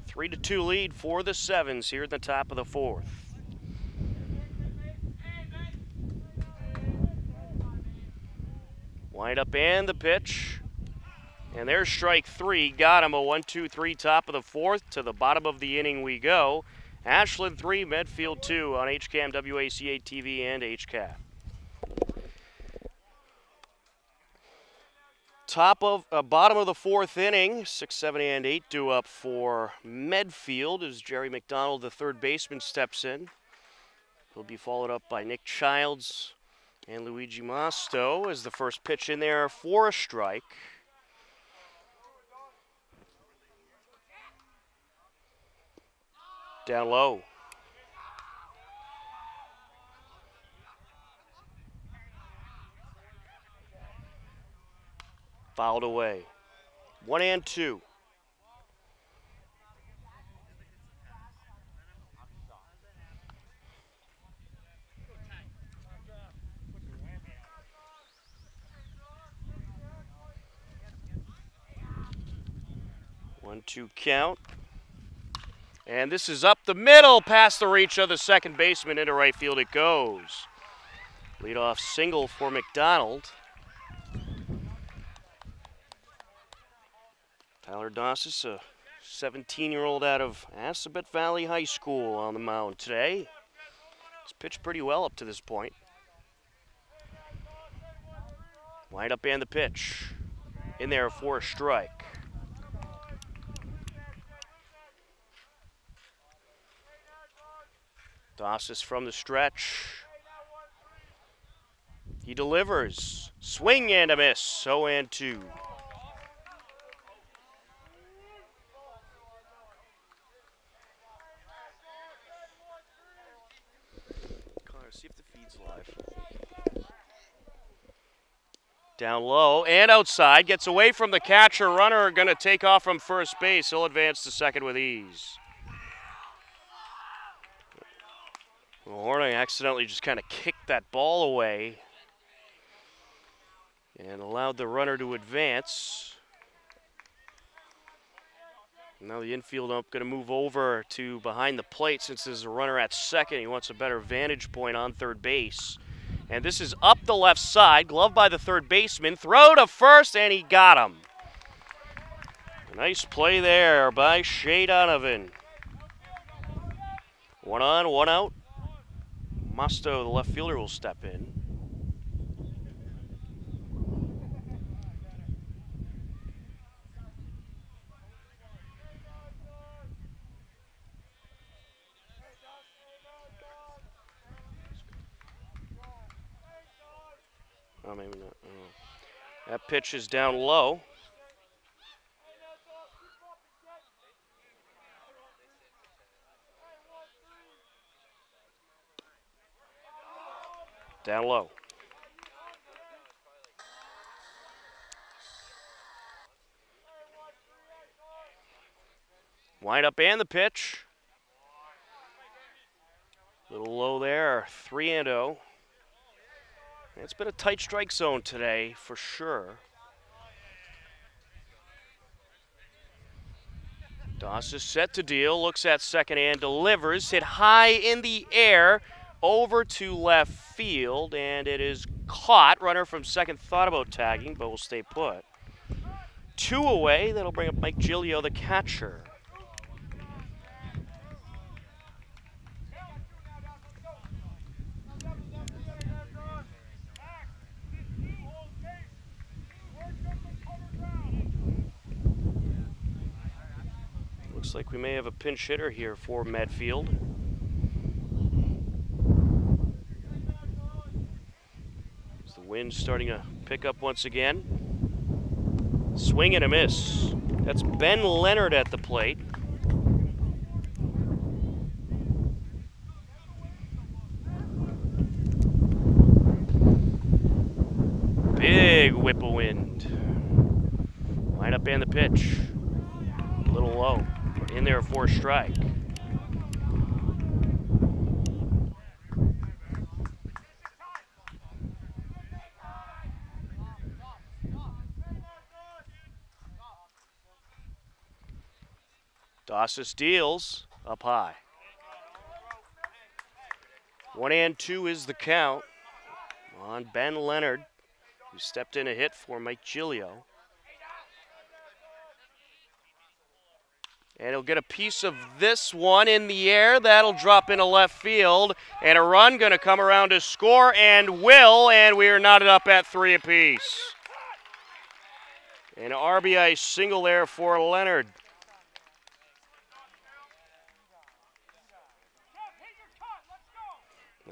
Three to two lead for the Sevens here at the top of the fourth. Up and the pitch. And there's strike three. Got him a one, two, three, top of the fourth. To the bottom of the inning we go. Ashland three, Medfield two on HCAM, WACA TV, and HCAP. Top of uh, bottom of the fourth inning, six, seven, and eight due up for Medfield as Jerry McDonald, the third baseman, steps in. He'll be followed up by Nick Childs, and Luigi Masto is the first pitch in there for a strike. Down low. Fouled away. One and two. One, two count. And this is up the middle, past the reach of the second baseman into right field it goes. Leadoff single for McDonald. Tyler Dossis, a 17-year-old out of Assabet Valley High School on the mound today. He's pitched pretty well up to this point. Wind up and the pitch. In there for a strike. Dossis from the stretch. He delivers. Swing and a miss. So and two. Connor, see if the feed's live. Down low and outside. Gets away from the catcher. Runner going to take off from first base. He'll advance to second with ease. Well, Hornung accidentally just kind of kicked that ball away and allowed the runner to advance. Now the infield ump going to move over to behind the plate since there's a runner at second. He wants a better vantage point on third base. And this is up the left side, glove by the third baseman. Throw to first, and he got him. Nice play there by Shea Donovan. One on, one out. Musto, the left fielder, will step in. Oh, maybe not. Oh. That pitch is down low. Down low. Wind up and the pitch. Little low there, 3 and 0. It's been a tight strike zone today for sure. Dossis set to deal, looks at second and delivers. Hit high in the air over to left field, and it is caught. Runner from second thought about tagging, but will stay put. Two away, that'll bring up Mike Gilio, the catcher. Looks like we may have a pinch hitter here for Medfield. As the wind starting to pick up once again. Swing and a miss. That's Ben Leonard at the plate. Big whip of wind. Line up and the pitch. A little low in there for strike. Dossis deals up high. One and two is the count on Ben Leonard, who stepped in a hit for Mike Gilio. And he'll get a piece of this one in the air. That'll drop into left field. And a run going to come around to score and will. And we are knotted up at three apiece. An RBI single there for Leonard.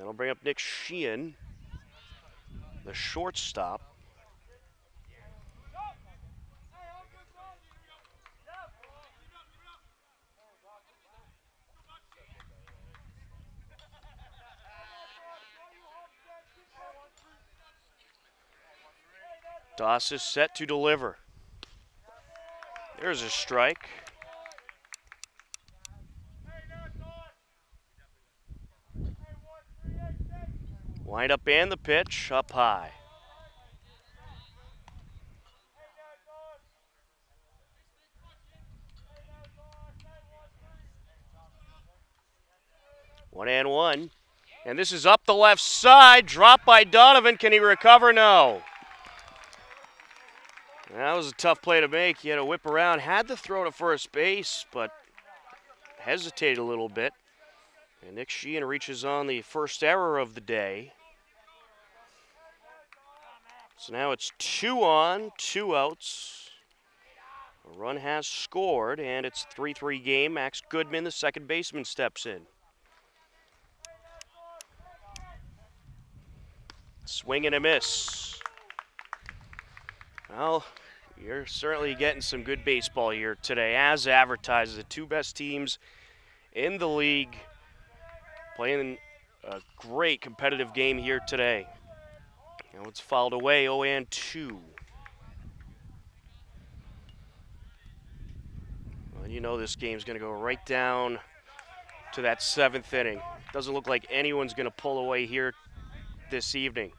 That'll bring up Nick Sheehan, the shortstop. Dossis set to deliver. There's a strike. Wind up and the pitch up high. One and one. And this is up the left side. Drop by Donovan. Can he recover? No. That was a tough play to make. He had to whip around, had to throw to first base, but hesitated a little bit. And Nick Sheehan reaches on the first error of the day. So now it's two on, two outs. A run has scored, and it's 3 3 game. Max Goodman, the second baseman, steps in. Swing and a miss. Well, you're certainly getting some good baseball here today, as advertised. The two best teams in the league playing a great competitive game here today. Now it's fouled away, 0 and 2. Well, you know this game's going to go right down to that seventh inning. Doesn't look like anyone's going to pull away here this evening.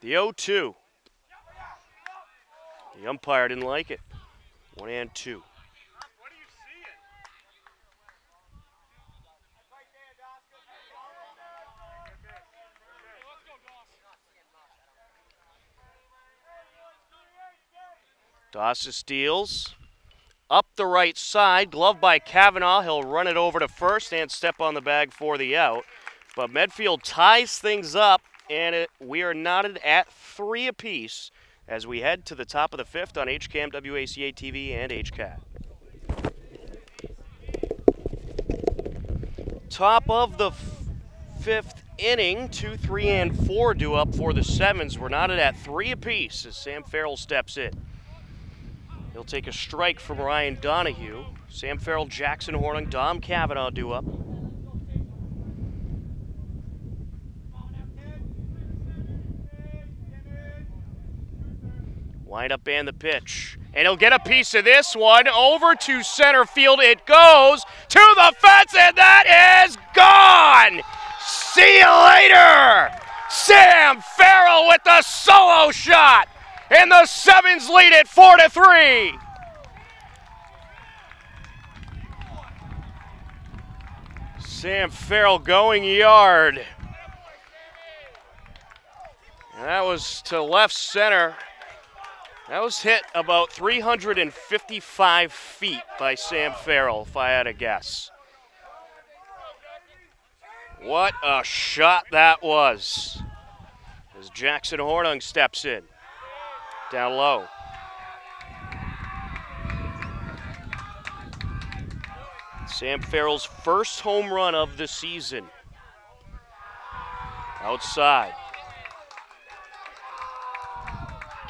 The 0 2. The umpire didn't like it. One and two. Dawson steals. Up the right side, glove by Kavanaugh. He'll run it over to first and step on the bag for the out. But Medfield ties things up, and it, we are knotted at three apiece as we head to the top of the fifth on HCAM, WACA TV, and HCAT. Top of the fifth inning, two, three, and four due up for the sevens. We're knotted at three apiece as Sam Farrell steps in. He'll take a strike from Ryan Donahue. Sam Farrell, Jackson Hornung, Dom Kavanaugh do up. Wind up and the pitch. And he'll get a piece of this one over to center field. It goes to the fence, and that is gone. See you later. Sam Farrell with the solo shot and the Sevens lead it four to three. Sam Farrell going yard. And that was to left center. That was hit about 355 feet by Sam Farrell, if I had a guess. What a shot that was. As Jackson Hornung steps in. Down low. Sam Farrell's first home run of the season. Outside.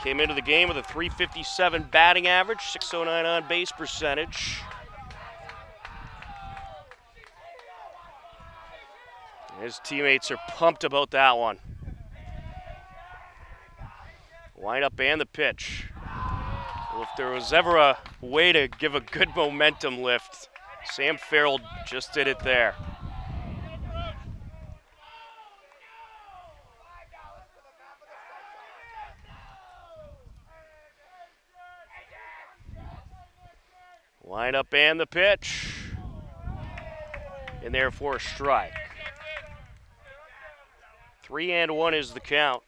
Came into the game with a 357 batting average, 609 on base percentage. His teammates are pumped about that one. Windup and the pitch. Well, if there was ever a way to give a good momentum lift, Sam Farrell just did it there. Line up and the pitch. And therefore a strike. Three and one is the count.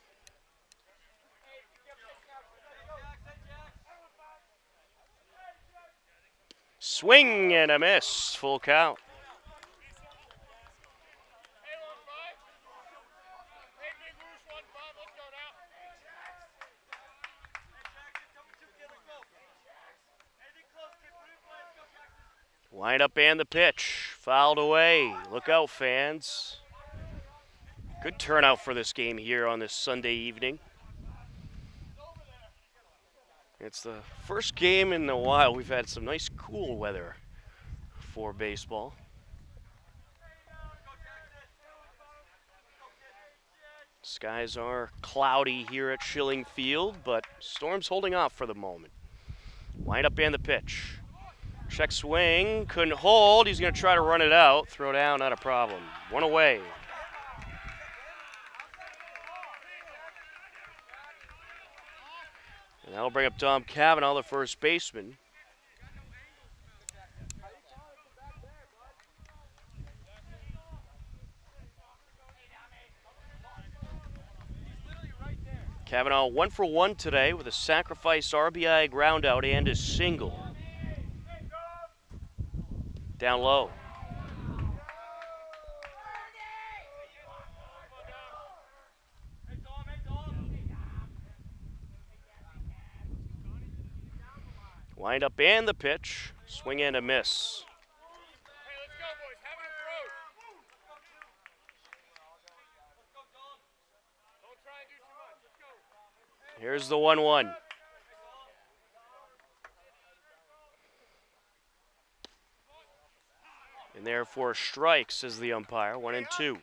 Swing and a miss. Full count. Wind up and the pitch. Fouled away. Look out, fans. Good turnout for this game here on this Sunday evening. It's the first game in a while we've had some nice cool weather for baseball. Skies are cloudy here at Schilling Field, but storm's holding off for the moment. Wind up and the pitch. Check swing, couldn't hold. He's going to try to run it out. Throw down, not a problem. One away. And that'll bring up Tom Kavanaugh, the first baseman. Kavanaugh one for one today with a sacrifice RBI groundout and a single. Down low. Wind up and the pitch. Swing and a miss. Here's the 1 1. And therefore strikes, says the umpire. One and two.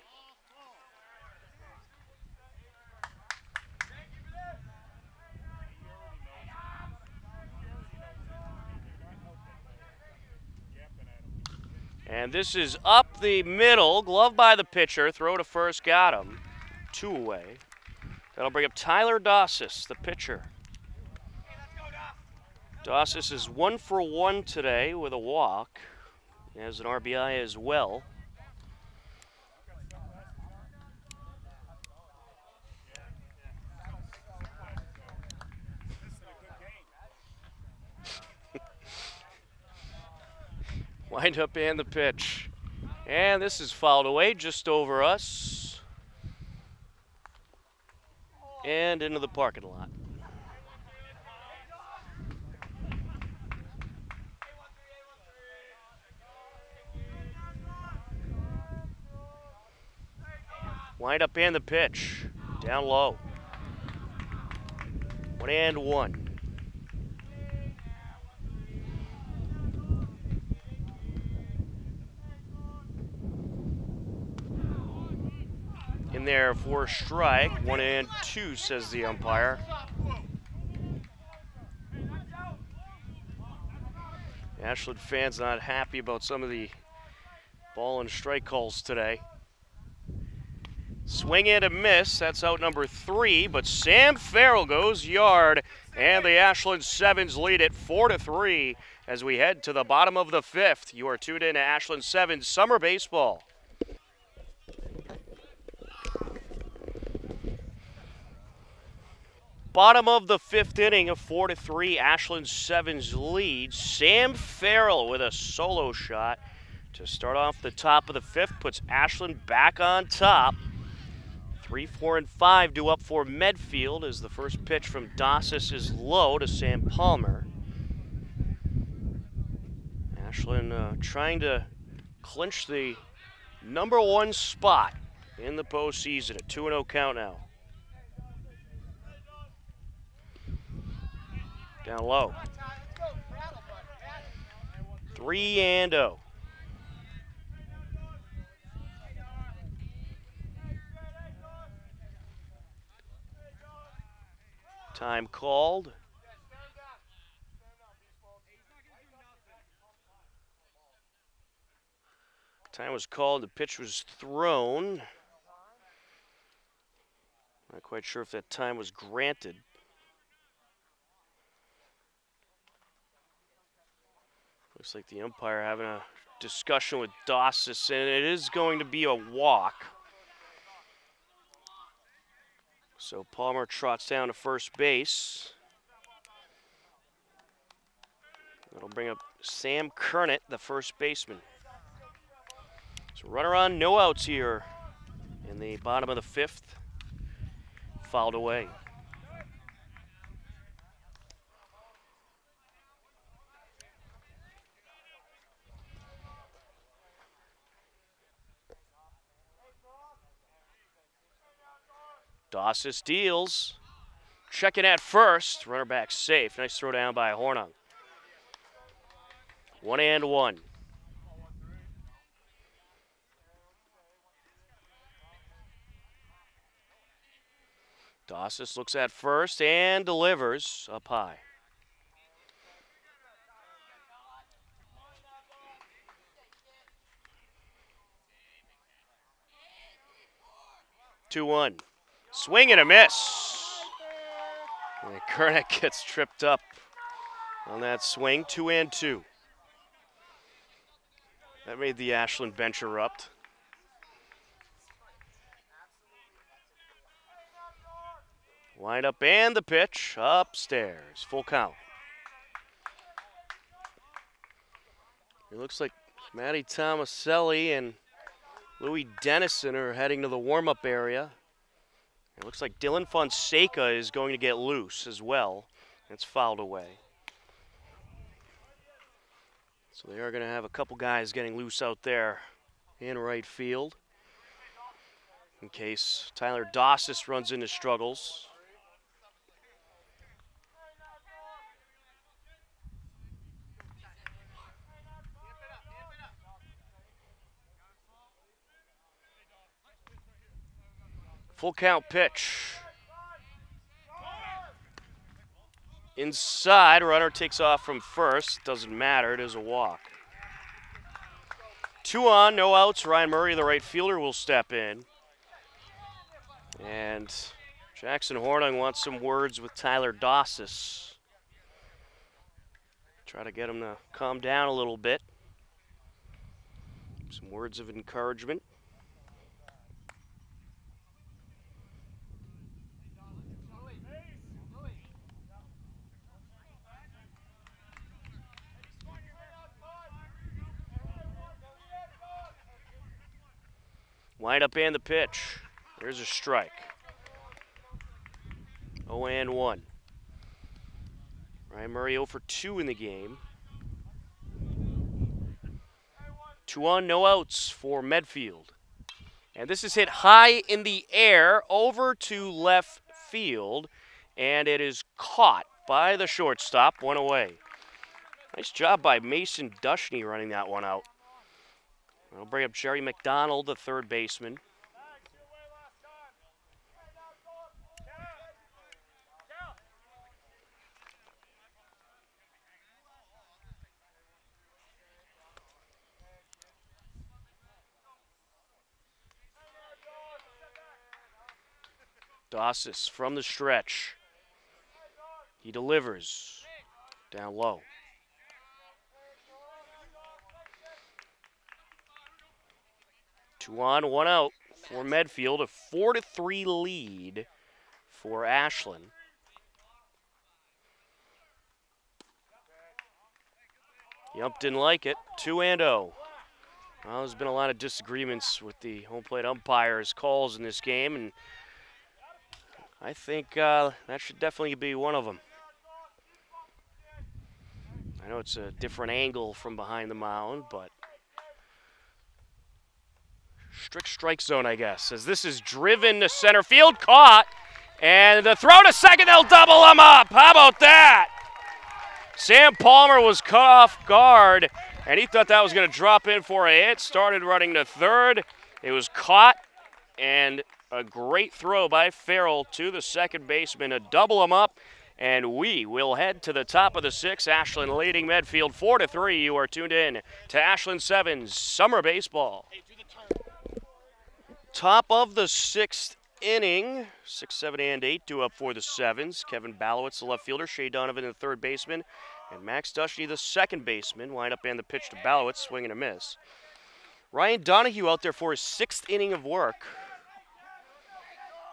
And this is up the middle, glove by the pitcher, throw to first, got him. Two away. That'll bring up Tyler Dossis, the pitcher. Dossis is one for one today with a walk. He has an RBI as well. Wind up and the pitch. And this is fouled away just over us. And into the parking lot. Wind up and the pitch. Down low. One and one. There for strike. One and two, says the umpire. Ashland fans not happy about some of the ball and strike calls today. Swing and a miss. That's out number three, but Sam Farrell goes yard, and the Ashland Sevens lead it four to three as we head to the bottom of the fifth. You are tuned in to Ashland Sevens Summer Baseball. Bottom of the fifth inning, a four to three Ashland Sevens lead. Sam Farrell with a solo shot to start off the top of the fifth puts Ashland back on top. Three, four, and five do up for Medfield as the first pitch from Dossis is low to Sam Palmer. Ashland uh, trying to clinch the number one spot in the postseason. A 2 0 count now. Down low. 3 and 0. Time called. Time was called, the pitch was thrown. Not quite sure if that time was granted. Looks like the umpire having a discussion with Dossis, and it is going to be a walk. So Palmer trots down to first base. That'll bring up Sam Kernett, the first baseman. So runner on, no outs here in the bottom of the fifth. Fouled away. Dossis deals. Checking at first. Runner back safe. Nice throw down by Hornung. One and one. Dossis looks at first and delivers up high. Two one. Swing and a miss. And [LAUGHS] Kernick gets tripped up on that swing. Two and two. That made the Ashland bench erupt. Wind up and the pitch upstairs. Full count. It looks like Matty Tomaselli and Louis Dennison are heading to the warm-up area. It looks like Dylan Fonseca is going to get loose as well. It's fouled away. So they are going to have a couple guys getting loose out there in right field in case Tyler Dossis runs into struggles. Full count pitch. Inside, runner takes off from first. Doesn't matter, it is a walk. Two on, no outs. Ryan Murray, the right fielder, will step in. And Jackson Hornung wants some words with Tyler Dossis. Try to get him to calm down a little bit. Some words of encouragement. Wind up and the pitch. There's a strike. 0 and 1. Ryan Murray 0 for 2 in the game. Two on, no outs for Medfield. And this is hit high in the air over to left field, and it is caught by the shortstop, one away. Nice job by Mason Dushney running that one out. I'll bring up Jerry McDonald, the third baseman. Dossis from the stretch. He delivers down low. Two on, one out for Medfield. A four to three lead for Ashland. Yump didn't like it. Two and oh. Well, there's been a lot of disagreements with the home plate umpires' calls in this game, and I think uh, that should definitely be one of them. I know it's a different angle from behind the mound, but strict strike zone, I guess, as this is driven to center field, caught, and the throw to second, they'll double them up. How about that? Sam Palmer was caught off guard, and he thought that was going to drop in for a hit. Started running to third. It was caught, and a great throw by Farrell to the second baseman to double him up. And we will head to the top of the sixth. Ashland leading Medfield 4 to 3. You are tuned in to Ashland 7's Summer Baseball. Top of the sixth inning. Six, seven, and eight due up for the sevens. Kevin Balowitz, the left fielder. Shea Donovan, the third baseman. And Max Dushney, the second baseman. Wind up and the pitch to Balowitz, swing and a miss. Ryan Donahue out there for his sixth inning of work.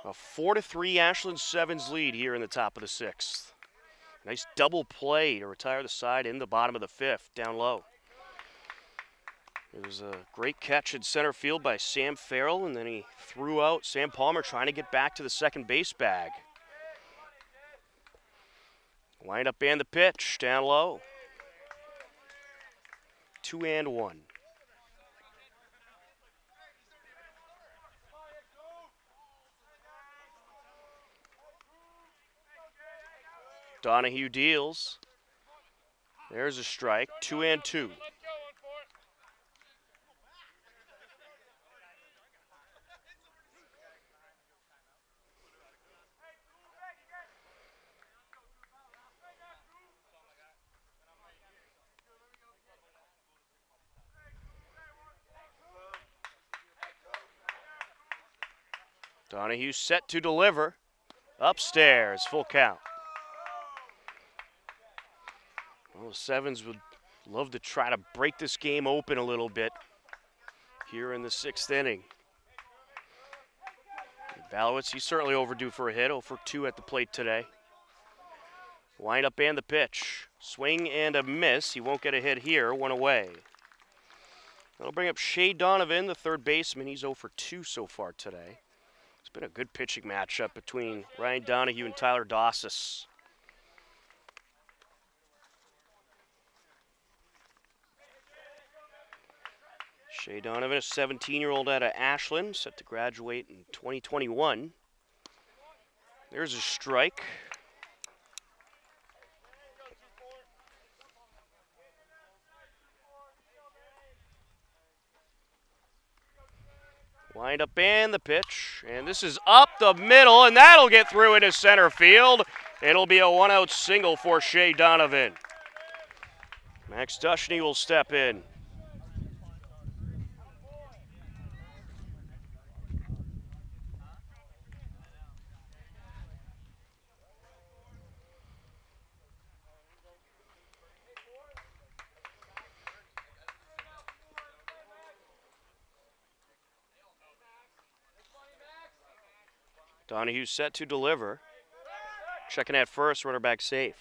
A 4 to 3 Ashland Sevens lead here in the top of the sixth. Nice double play to retire the side in the bottom of the fifth, down low. It was a great catch in center field by Sam Farrell, and then he threw out Sam Palmer trying to get back to the second base bag. Wind up and the pitch, down low. Two and one. Donahue deals. There's a strike, two and two. Donahue set to deliver. Upstairs, full count. Well, the Sevens would love to try to break this game open a little bit here in the sixth inning. Balowitz, he's certainly overdue for a hit, 0 for 2 at the plate today. Wind up and the pitch. Swing and a miss. He won't get a hit here, one away. That'll bring up Shea Donovan, the third baseman. He's 0 for 2 so far today. Been a good pitching matchup between Ryan Donahue and Tyler Dossis. Shea Donovan, a 17-year-old out of Ashland, set to graduate in 2021. There's a strike. Wind up and the pitch. And this is up the middle, and that'll get through into center field. It'll be a one out single for Shea Donovan. Max Dushney will step in. Donahue set to deliver. Checking at first, runner back safe.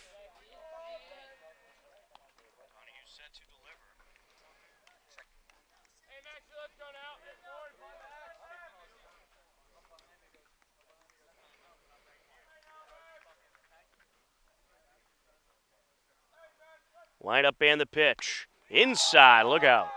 Line up and the pitch. Inside, look out.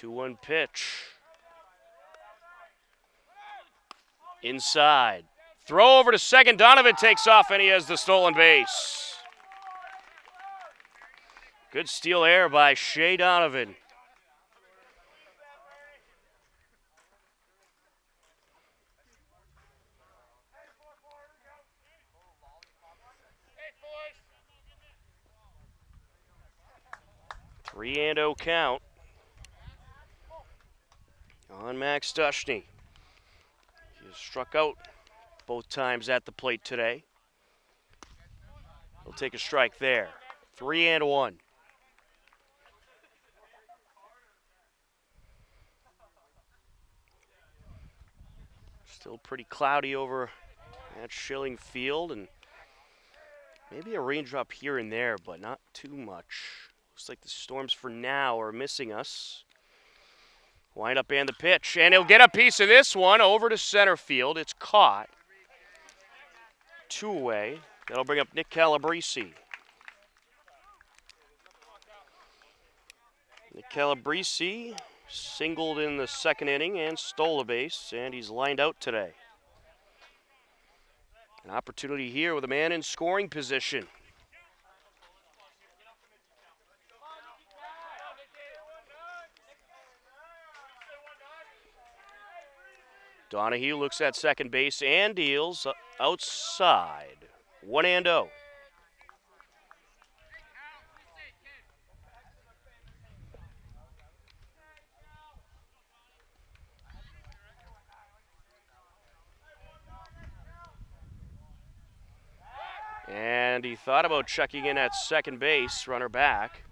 Two one pitch. Inside. Throw over to second. Donovan takes off and he has the stolen base. Good steal air by Shea Donovan. Three and oh count on Max Dushney. He has struck out both times at the plate today. He'll take a strike there. Three and one. Still pretty cloudy over at Schilling Field and maybe a raindrop here and there, but not too much. Looks like the storms for now are missing us. Wind up and the pitch, and he'll get a piece of this one over to center field. It's caught. Two away. That'll bring up Nick Calabrese. Nick Calabrese singled in the second inning and stole a base, and he's lined out today. An opportunity here with a man in scoring position. Donahue looks at second base and deals uh, outside. 1 and 0. And he thought about checking in at second base, runner back.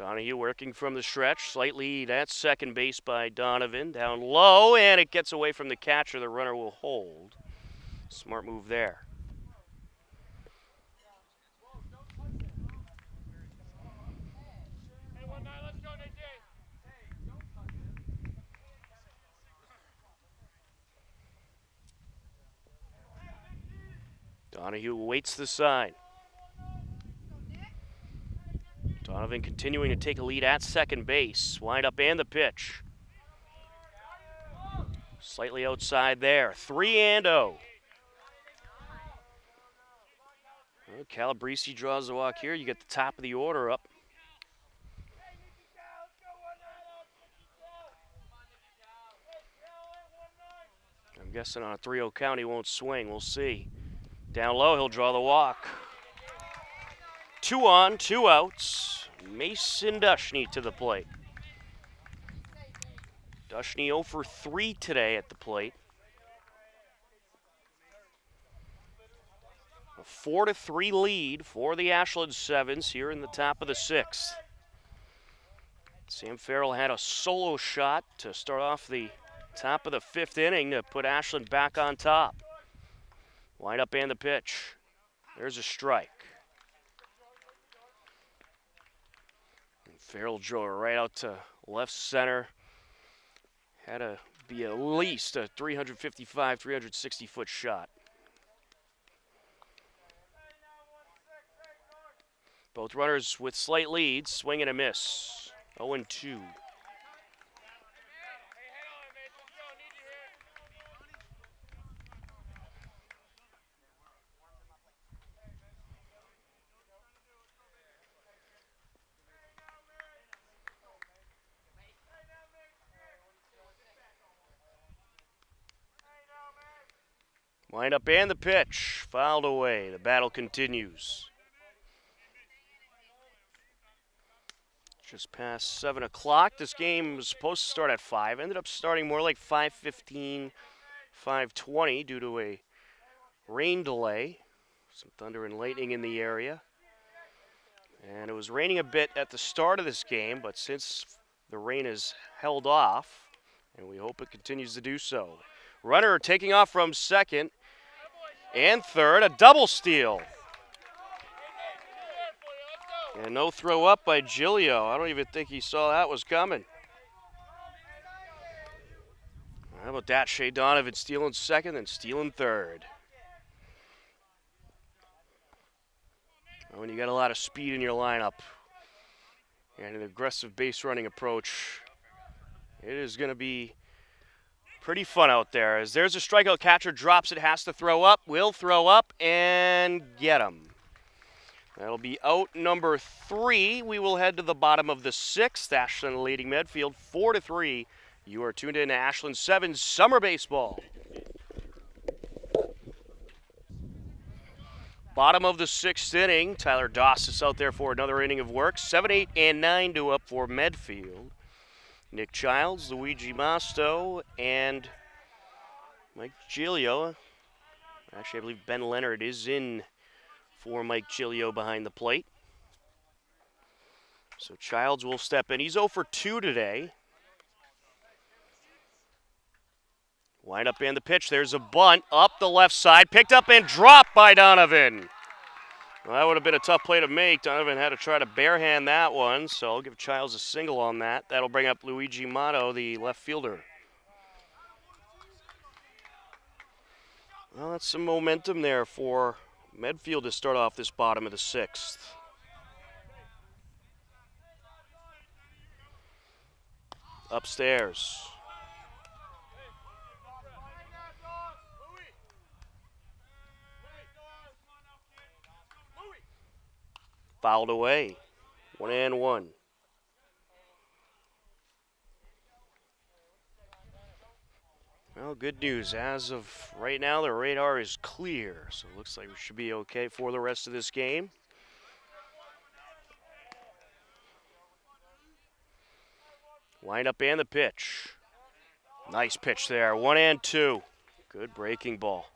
Donahue working from the stretch, slight lead at second base by Donovan. Down low, and it gets away from the catcher. The runner will hold. Smart move there. Donahue waits the sign. Donovan continuing to take a lead at second base. Wind up and the pitch. Slightly outside there. 3 and 0. Well, Calabrese draws the walk here. You get the top of the order up. I'm guessing on a 3 0 count he won't swing. We'll see. Down low, he'll draw the walk. Two on, two outs. Mason Dushney to the plate. Dushney 0 for 3 today at the plate. A 4 to 3 lead for the Ashland Sevens here in the top of the sixth. Sam Farrell had a solo shot to start off the top of the fifth inning to put Ashland back on top. Wind up and the pitch. There's a strike. Farrell drove right out to left center. Had to be at least a 355, 360 foot shot. Both runners with slight leads, swing and a miss. 0 2. Wind up and the pitch. Fouled away. The battle continues. Just past 7 o'clock. This game was supposed to start at 5. Ended up starting more like 5.15, 5.20 due to a rain delay. Some thunder and lightning in the area. And it was raining a bit at the start of this game, but since the rain has held off, and we hope it continues to do so. Runner taking off from second and third, a double steal. And no throw up by Gilio. I don't even think he saw that was coming. How about that? Shea Donovan stealing second and stealing third. Oh, when you got a lot of speed in your lineup and an aggressive base running approach, it is going to be pretty fun out there. As there's a strikeout, catcher drops it, has to throw up, will throw up and get him. That'll be out number three. We will head to the bottom of the sixth. Ashland leading Medfield four to three. You are tuned in to Ashland Seven Summer Baseball. Bottom of the sixth inning. Tyler Dossis out there for another inning of work. Seven, eight, and nine to up for Medfield. Nick Childs, Luigi Masto, and Mike Gilio. Actually, I believe Ben Leonard is in for Mike Gilio behind the plate. So Childs will step in. He's 0 for 2 today. Wind up and the pitch. There's a bunt up the left side. Picked up and dropped by Donovan. Well, that would have been a tough play to make. Donovan had to try to barehand that one, so I'll give Childs a single on that. That'll bring up Luigi Mato, the left fielder. Well, that's some momentum there for Medfield to start off this bottom of the sixth. Upstairs. Fouled away. One and one. Well, good news. As of right now, the radar is clear, so it looks like we should be okay for the rest of this game. Wind up and the pitch. Nice pitch there. One and two. Good breaking ball.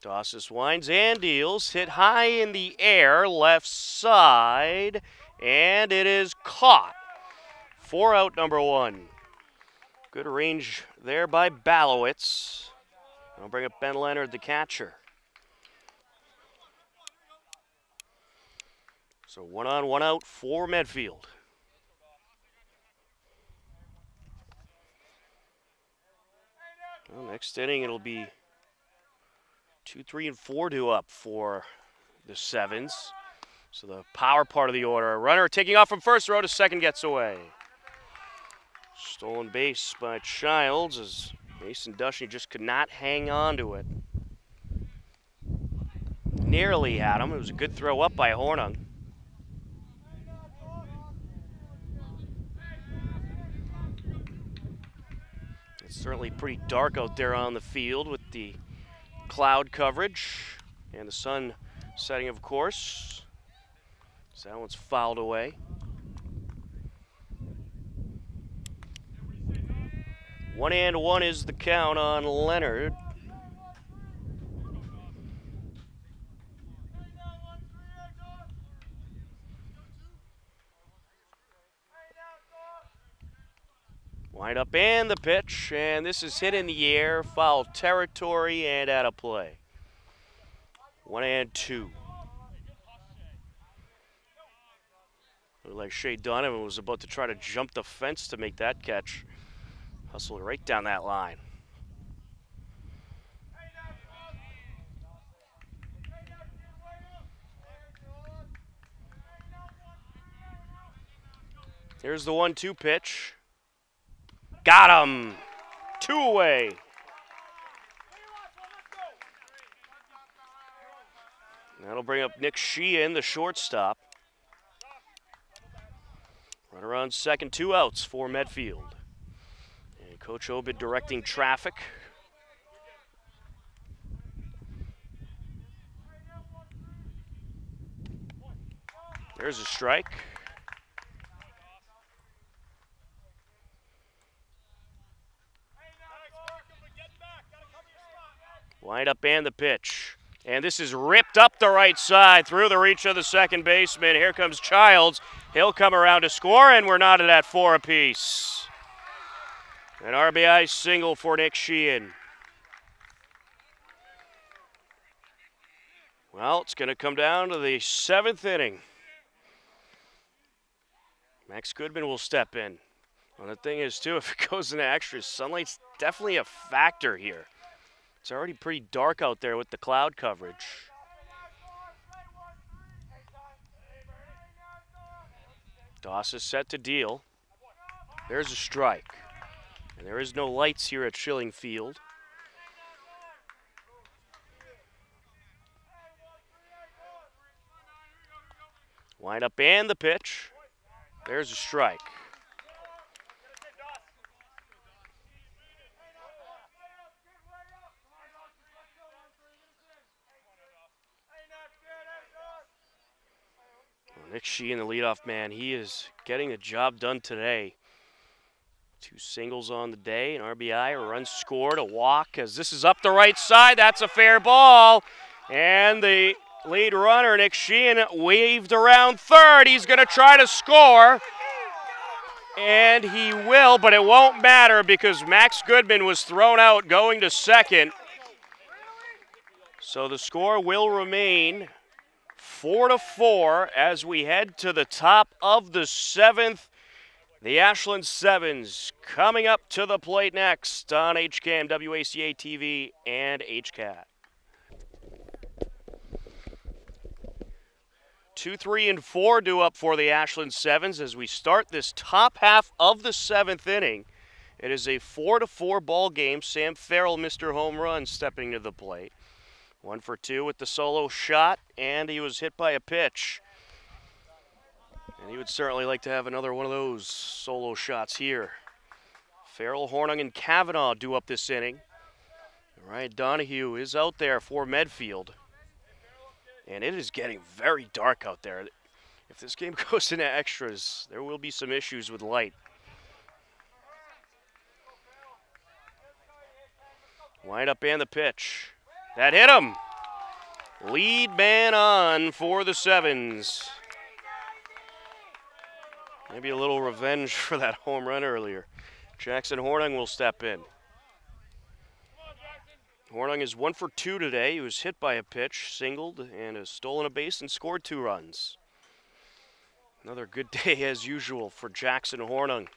Dossis winds and deals, hit high in the air, left side, and it is caught. Four out number one. Good range there by Balowitz. I'll bring up Ben Leonard, the catcher. So one on, one out for Medfield. Well, next inning it'll be Two, three, and four do up for the sevens. So the power part of the order. A Runner taking off from first row to second gets away. Stolen base by Childs as Mason Dushney just could not hang on to it. Nearly had him. It was a good throw up by Hornung. It's certainly pretty dark out there on the field with the cloud coverage and the sun setting, of course. So that one's fouled away. One and one is the count on Leonard. Wind up and the pitch, and this is hit in the air, foul territory, and out of play. One and two. Looked like Shea Donovan was about to try to jump the fence to make that catch. Hustled right down that line. Here's the one-two pitch. Got him. Two away. That'll bring up Nick Sheehan, the shortstop. Run around second, two outs for Medfield. And Coach Obid directing traffic. There's a strike. Wind up and the pitch. And this is ripped up the right side through the reach of the second baseman. Here comes Childs. He'll come around to score, and we're knotted at four apiece. An RBI single for Nick Sheehan. Well, it's going to come down to the seventh inning. Max Goodman will step in. Well, the thing is, too, [LAUGHS] if it goes into extras, sunlight's definitely a factor here. It's already pretty dark out there with the cloud coverage. Dossis set to deal. There's a strike. And there is no lights here at Schilling Field. Wind up and the pitch. There's a strike. Nick Sheehan, the leadoff man, he is getting the job done today. Two singles on the day, an RBI, a run scored, a walk, as this is up the right side. That's a fair ball. And the lead runner, Nick Sheehan, waved around third. He's going to try to score. And he will, but it won't matter because Max Goodman was thrown out going to second. So the score will remain four to four as we head to the top of the seventh. The Ashland Sevens coming up to the plate next on HCAM, WACA TV, and HCAT. Two, three, and four do up for the Ashland Sevens as we start this top half of the seventh inning. It is a four to four ball game. Sam Farrell, Mr. Home Run, stepping to the plate. One for two with the solo shot, and he was hit by a pitch. And he would certainly like to have another one of those solo shots here. Farrell, Hornung, and Kavanaugh do up this inning. Ryan Donahue is out there for Medfield. And it is getting very dark out there. If this game [LAUGHS] goes into extras, there will be some issues with light. Wind up and the pitch. That hit him. Lead man on for the Sevens. Maybe a little revenge [LAUGHS] for that home run earlier. Jackson Hornung will step in. Hornung is one for two today. He was hit by a pitch, singled, and has stolen a base and scored two runs. Another good [LAUGHS] day as usual for Jackson Hornung.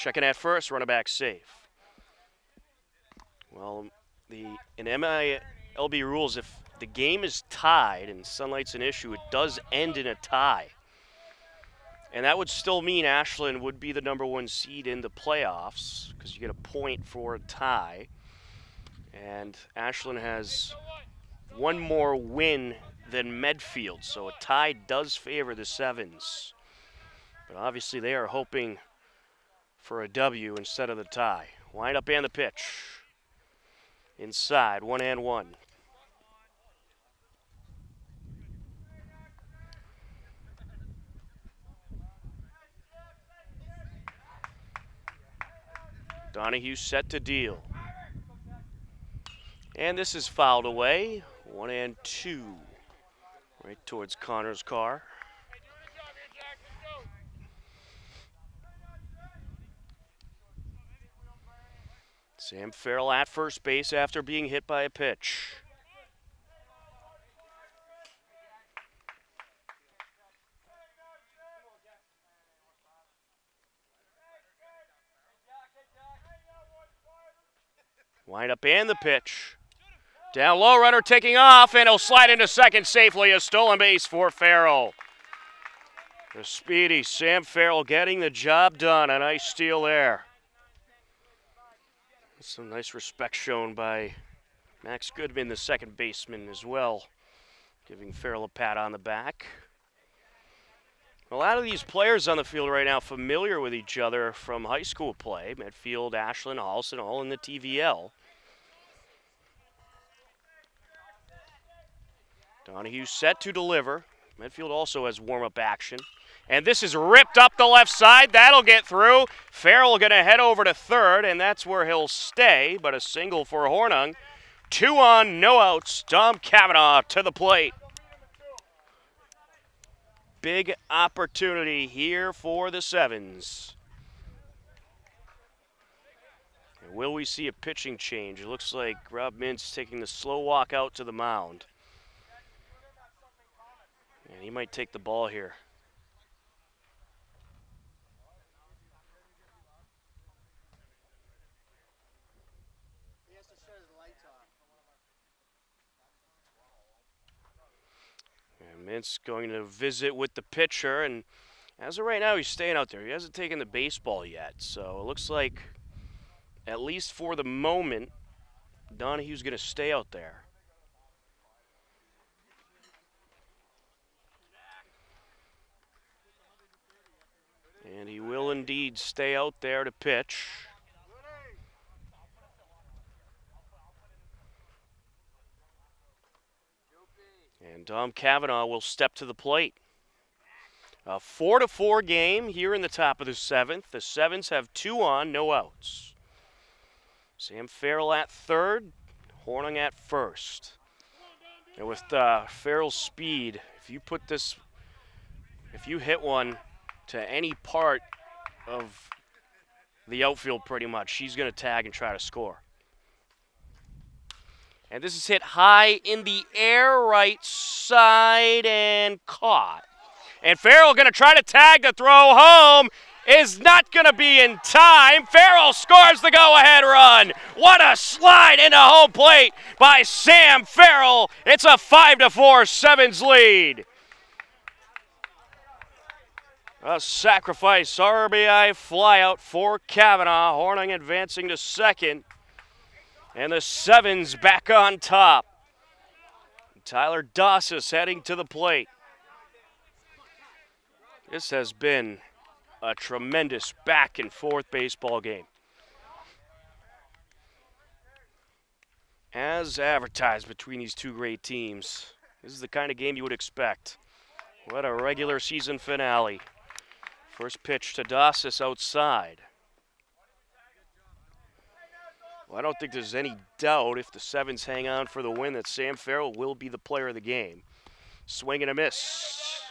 Checking at first, running back safe. Well, the in MILB rules, if the game is tied and sunlight's an issue, it does end in a tie. And that would still mean Ashland would be the number one seed in the playoffs because you get a point for a tie. And Ashland has one more win than Medfield, so a tie does favor the Sevens. But obviously, they are hoping for a W instead of the tie. Wind up and the pitch. Inside, one and one. Donahue set to deal. And this is fouled away. One and two. Right towards Connor's car. Sam Farrell at first base after being hit by a pitch. Wind up and the pitch. Down low, runner taking off, and he'll slide into second safely. A stolen base for Farrell. The speedy Sam Farrell getting the job done. A nice steal there. Some nice respect shown by Max Goodman, the second baseman, as well, giving Farrell a pat on the back. A lot of these players on the field right now familiar with each other from high school play. Medfield, Ashland, Holliston, all in the TVL. Donahue set to deliver. Medfield also has warm-up action. And this is ripped up the left side. That'll get through. Farrell going to head over to third, and that's where he'll stay. But a single for Hornung. Two on, no outs. Dom Kavanaugh to the plate. Big opportunity here for the Sevens. And will we see a pitching change? It looks like Rob Mintz taking the slow walk out to the mound. And he might take the ball here. Mintz going to visit with the pitcher, and as of right now, he's staying out there. He hasn't taken the baseball yet, so it looks like, at least for the moment, Donahue's going to stay out there. And he will indeed stay out there to pitch. And Dom Kavanaugh will step to the plate. A four to four game here in the top of the seventh. The Sevens have two on, no outs. Sam Farrell at third, Hornung at first. And with uh, Farrell's speed, if you put this, if you hit one to any part of the outfield pretty much. She's going to tag and try to score. And this is hit high in the air, right side, and caught. And Farrell going to try to tag the throw home. Is not going to be in time. Farrell scores the go ahead run. What a slide into home plate by Sam Farrell. It's a 5 to 4 Sevens lead. A sacrifice RBI flyout for Kavanaugh. Hornung advancing to second. And the Sevens back on top. Tyler Dossis heading to the plate. This has been a tremendous back and forth baseball game. As advertised between these two great teams, this is the kind of game you would expect. What a regular season finale. First pitch to Dossis outside. Well, I don't think there's any doubt if the Sevens hang on for the win that Sam Farrell will be the player of the game. Swing and a miss.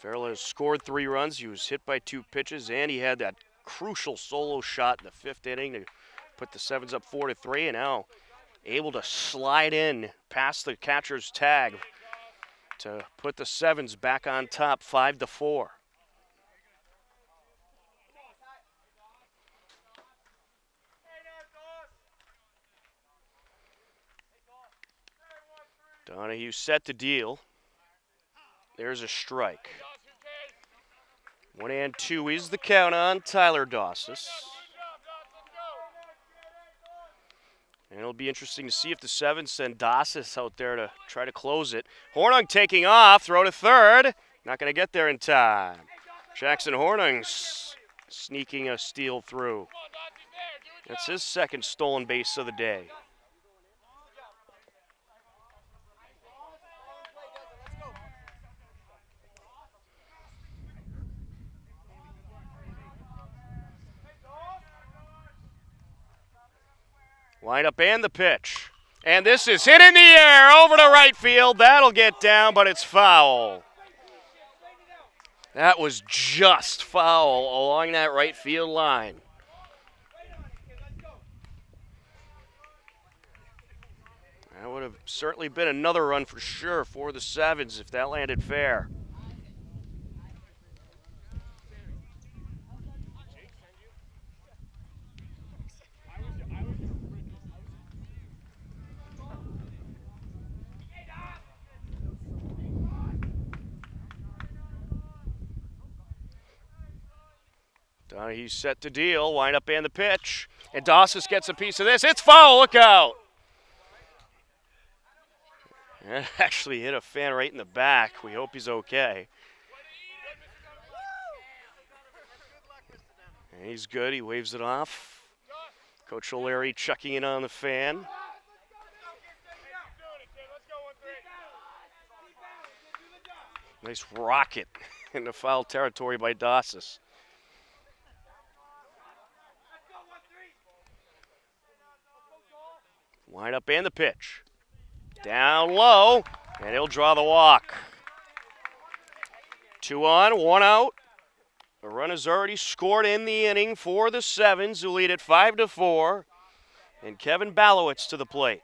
Farrell has scored three runs. He was hit by two pitches, and he had that crucial solo shot in the fifth inning to put the Sevens up four to three, and now able to slide in past the catcher's tag to put the Sevens back on top, five to four. Donahue set to deal. There's a strike. One and two is the count on Tyler Dossis. And it'll be interesting to see if the seven send Dossis out there to try to close it. Hornung taking off, throw to third. Not going to get there in time. Jackson Hornung sneaking a steal through. That's his second stolen base of the day. Lineup and the pitch. And this is hit in the air over to right field. That'll get down, but it's foul. That was just foul along that right field line. That would have certainly been another run for sure for the Sevens if that landed fair. Uh, Donahue's set to deal, wind up and the pitch. And Dossis gets a piece of this. It's foul, look out! It [LAUGHS] actually hit a fan right in the back. We hope he's okay. And he's good, he waves it off. Coach O'Leary checking in on the fan. Nice rocket [LAUGHS] into foul territory by Dossis. Wind up and the pitch. Down low, and he'll draw the walk. Two on, one out. The run has already scored in the inning for the Sevens, who lead at five to four. And Kevin Balowitz to the plate.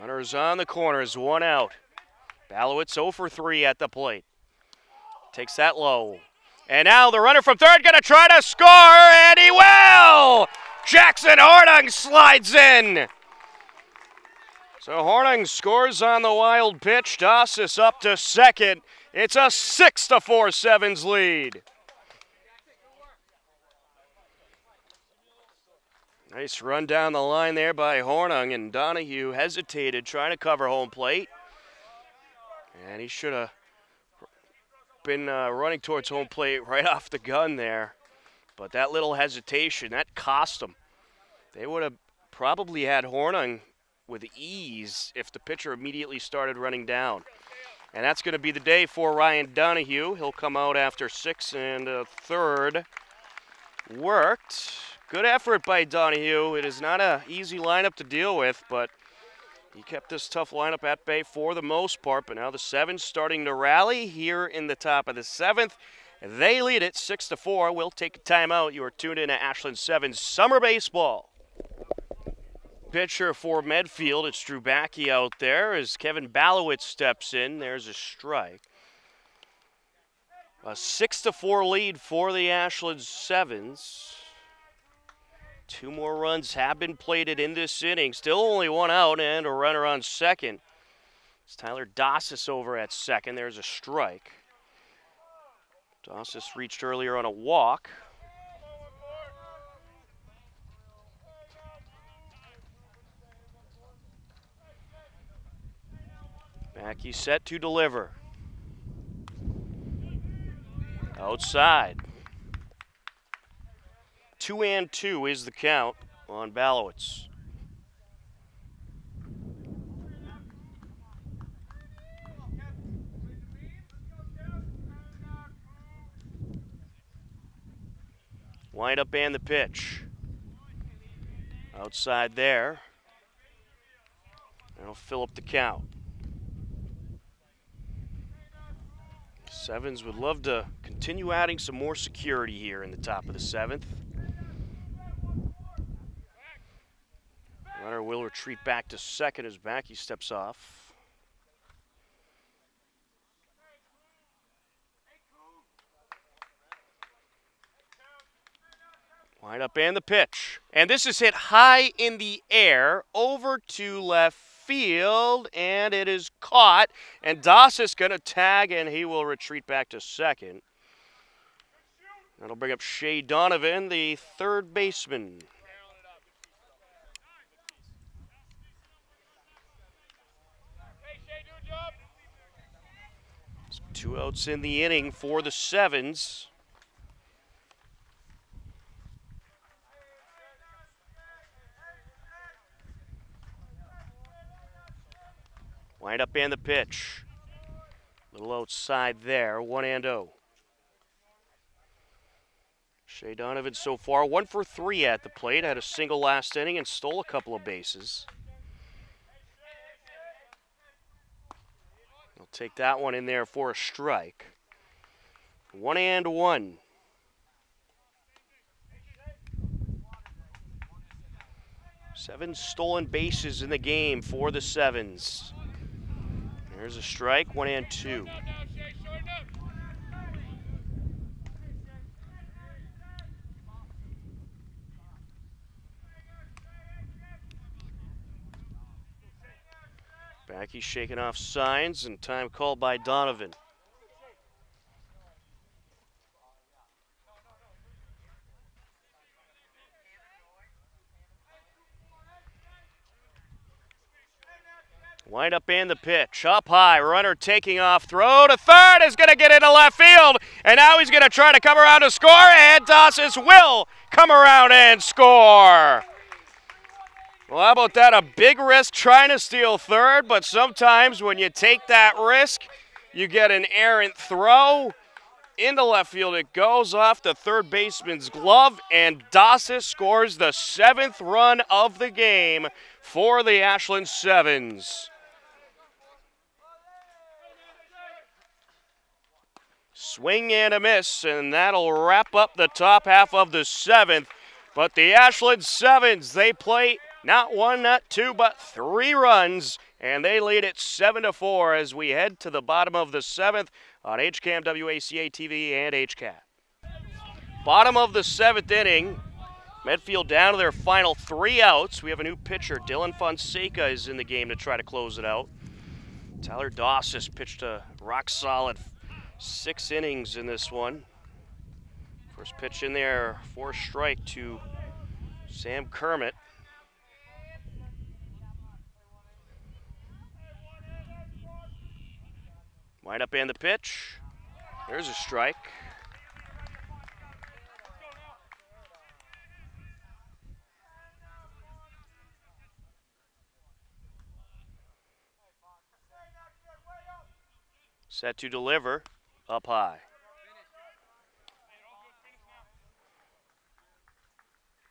Runners on the corners, one out. Balowitz 0 for 3 at the plate. Takes that low. And now the runner from third going to try to score, and he will! Jackson Hornung slides in. So Hornung scores on the wild pitch. Dossis up to second. It's a 6 to 4 Sevens lead. Nice run down the line there by Hornung, and Donahue hesitated trying to cover home plate. And he should have been uh, running towards home plate right [LAUGHS] off the gun there. But that little hesitation, that cost them. They would have probably had Hornung with ease if the pitcher immediately started running down. And that's going to be the day for Ryan Donahue. He'll come out after six and a third. Worked. Good effort by Donahue. It is not an easy lineup to deal with, but he kept this tough lineup at bay for the most part. But now the Sevens starting to rally here in the top of the seventh. They lead it six to four. We'll take a timeout. You are tuned in to Ashland Sevens Summer Baseball. Pitcher for Medfield, it's Drew Backey out there as Kevin Balowitz steps in. There's a strike. A six to four lead for the Ashland Sevens. Two more runs have been plated in this inning. Still only one out and a runner on second. It's Tyler Dossis over at second. There's a strike. Dossis reached earlier on a walk. Backey set to deliver. Outside. Two and two is the count on Balowitz. Wind up and the pitch. Outside there. That'll fill up the count. Sevens would love to continue adding some more security here in the top of the seventh. Runner will retreat back to second as Backey steps off. Wind up and the pitch. And this is hit high in the air over to left field, and it is caught. And Doss is going to tag, and he will retreat back to second. That'll bring up Shea Donovan, the third baseman. Two outs in the inning for the Sevens. Wind up and the pitch. Little outside there, 1 and 0. Shea Donovan so far, one for three at the plate. Had a single last inning and stole a couple of bases. Take that one in there for a strike. One and one. Seven stolen bases in the game for the Sevens. There's a strike, one and two. Back, shaking off signs and time called by Donovan. Wind up in the pitch, up high, runner taking off, throw to third. Is going to get into left field, and now he's going to try to come around to score, and Dossis will come around and score. Well, how about that? A big risk trying to steal third, but sometimes when you take that risk, you get an errant throw into left field. It goes off the third baseman's glove, and Dossis scores the seventh run of the game for the Ashland Sevens. Swing and a miss, and that'll wrap up the top half of the seventh. But the Ashland Sevens, they play not one, not two, but three runs, and they lead it 7 to 4 as we head to the bottom of the seventh on HCAM, WACA TV, and HCAT. Bottom of the seventh inning. Medfield down to their final three outs. We have a new pitcher. Dylan Fonseca is in the game to try to close it out. Tyler Doss has pitched a rock solid six innings in this one. First pitch in there, four strike to Sam Kermit. Wind up and the pitch. There's a strike. Set to deliver up high.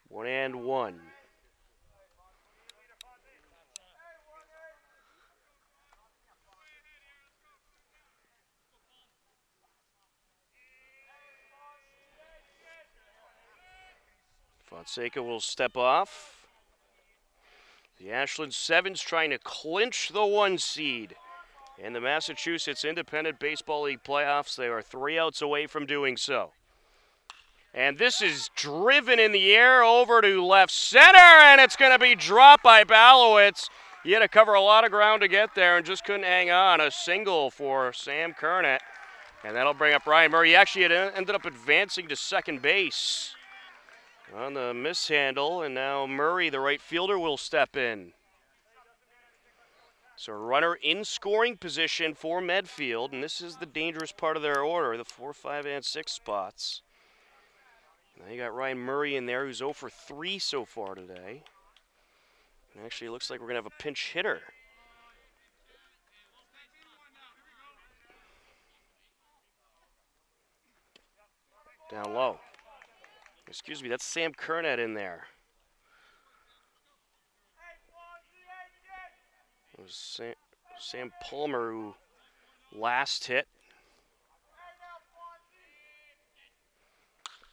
One and one. Fonseca will step off. The Ashland Sevens trying to clinch the one seed in the Massachusetts Independent Baseball League playoffs. They are three outs away from doing so. And this is driven in the air over to left center, and it's going to be dropped by Balowitz. He had to cover a lot of ground to get there and just couldn't hang on. A single for Sam Kernet. And that'll bring up Ryan Murray. He actually ended up advancing to second base on the mishandle, and now Murray, the right fielder, will step in. So a runner in scoring position for Medfield, and this is the dangerous part of their order, the four, five, and six spots. Now you got Ryan Murray in there, who's 0 for 3 so far today. And actually, it looks like we're going to have a pinch hitter. Down low. Excuse me, that's Sam Kernet in there. It was Sam, Sam Palmer who last hit.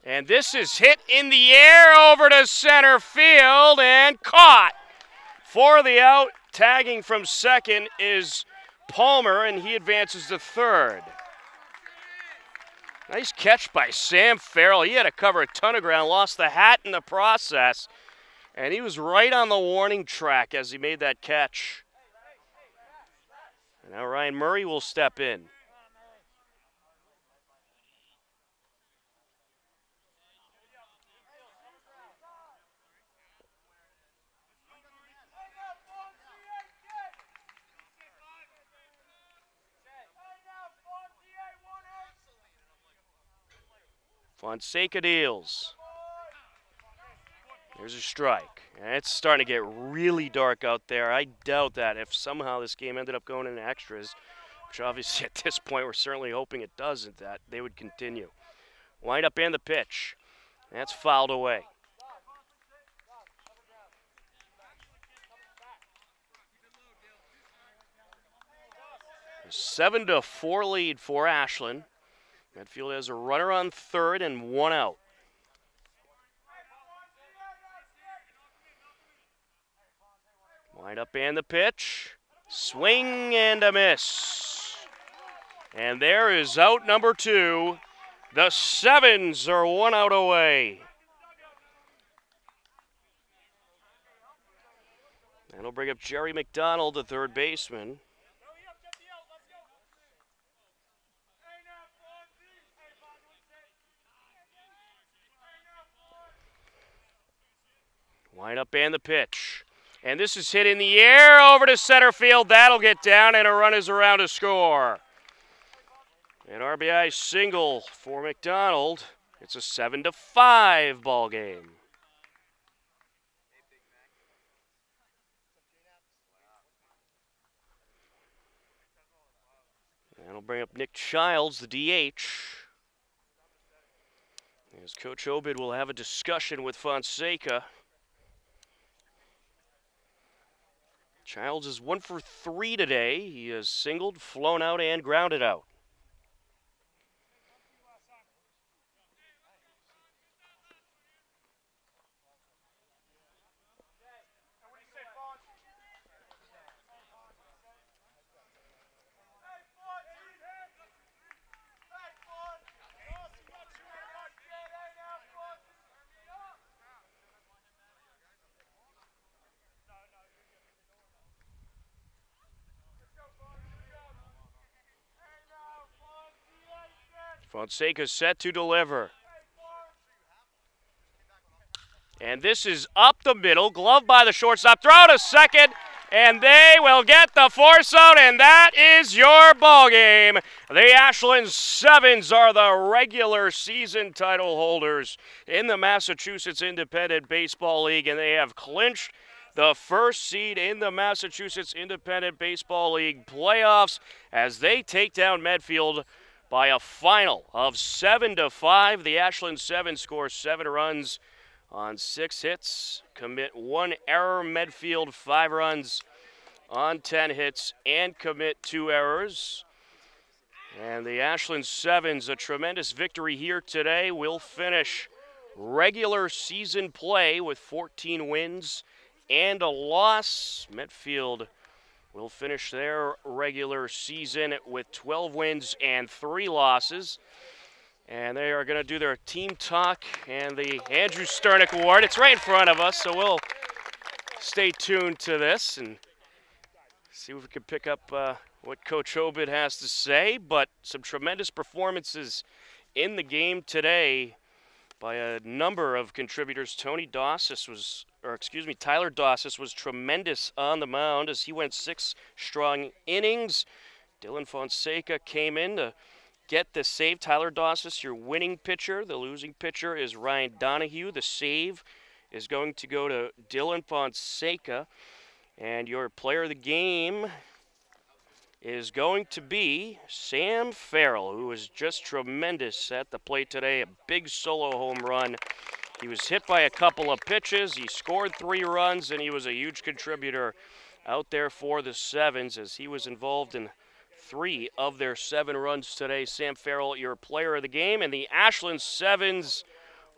And this is hit in the air over to center field and caught for the out. Tagging from second is Palmer, and he advances to third. Nice catch by Sam Farrell. He had to cover a ton of ground, lost the hat in the process, and he was right on the warning track as he made that catch. And now Ryan Murray will step in. Fonseca deals. There's a strike. And it's starting to get really dark out there. I doubt that if somehow this game ended up going into extras, which obviously [LAUGHS] at this point we're certainly hoping it doesn't, that they would continue. Wind up and the pitch. That's fouled away. Seven to four lead for Ashland. Medfield has a runner on third and one out. Wind up and the pitch. Swing and a miss. And there is out number two. The Sevens are one out away. That'll bring up Jerry McDonald, the third baseman. Wind up and the pitch. And this is hit in the air over to center field. That'll get down, and a run is around to score. An RBI single for McDonald. It's a 7 to 5 ball game. That'll bring up Nick Childs, the DH. As Coach Obid will have a discussion with Fonseca. Childs is one for three today. He has singled, flown out, and grounded out. Fonseca set to deliver. And this is up the middle, glove by the shortstop, throw to second, and they will get the force out, and that is your ball game. The Ashland Sevens are the regular season title holders in the Massachusetts Independent Baseball League, and they have clinched the first seed in the Massachusetts Independent Baseball League playoffs as they take down Medfield by a final of 7 to 5. The Ashland 7 scores 7 runs on 6 hits, commit 1 error. Medfield 5 runs on 10 hits and commit 2 errors. And the Ashland Sevens, a tremendous victory here today, will finish regular season play with 14 wins and a loss. Medfield will finish their regular season with 12 wins and three losses. And they are going to do their team talk and the Andrew Sternick Award. It's right in front of us, so we'll stay tuned to this and see if we can pick up uh, what Coach Obid has to say. But some tremendous performances in the game today by a number of contributors. Tony Dossis was, or excuse me, Tyler Dossis was tremendous on the mound as he went six strong innings. Dylan Fonseca came in to get the save. Tyler Dossis, your winning pitcher. The losing pitcher is Ryan Donahue. The save is going to go to Dylan Fonseca. And your player of the game is going to be Sam Farrell, who was just tremendous at the plate today. A big solo home run. He was hit by a couple of pitches. He scored three runs, and he was a huge contributor out there for the Sevens as he was involved in three of their seven runs today. Sam Farrell, your player of the game, and the Ashland Sevens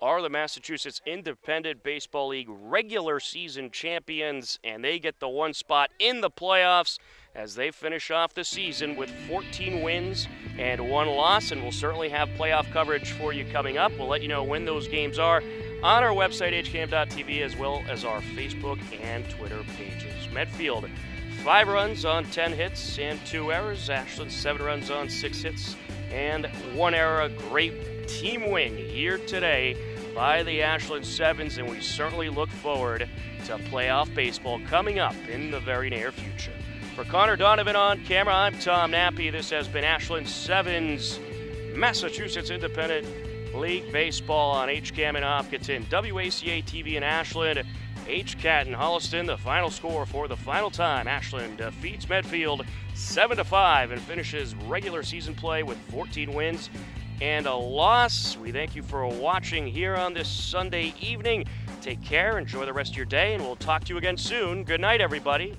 are the Massachusetts Independent Baseball League regular season champions, and they get the one spot in the playoffs as they finish off the season with 14 wins and one loss. And we'll certainly have playoff coverage for you coming up. We'll let you know when those games are on our website, hcam.tv, as well as our Facebook and Twitter pages. Medfield, five runs on 10 hits and two errors. Ashland, seven runs on six hits and one error. Great team win here today by the Ashland Sevens, and we certainly look forward to playoff baseball coming up in the very near future. For Connor Donovan on camera, I'm Tom Nappy. This has been Ashland Sevens, Massachusetts Independent League Baseball on HCAM in Hopkinton, WACA TV in Ashland, HCAT in Holliston. The final score for the final time Ashland defeats Medfield 7 to 5 and finishes regular season play with 14 wins and a loss. We thank you for watching here on this Sunday evening. Take care, enjoy the rest of your day, and we'll talk to you again soon. Good night, everybody.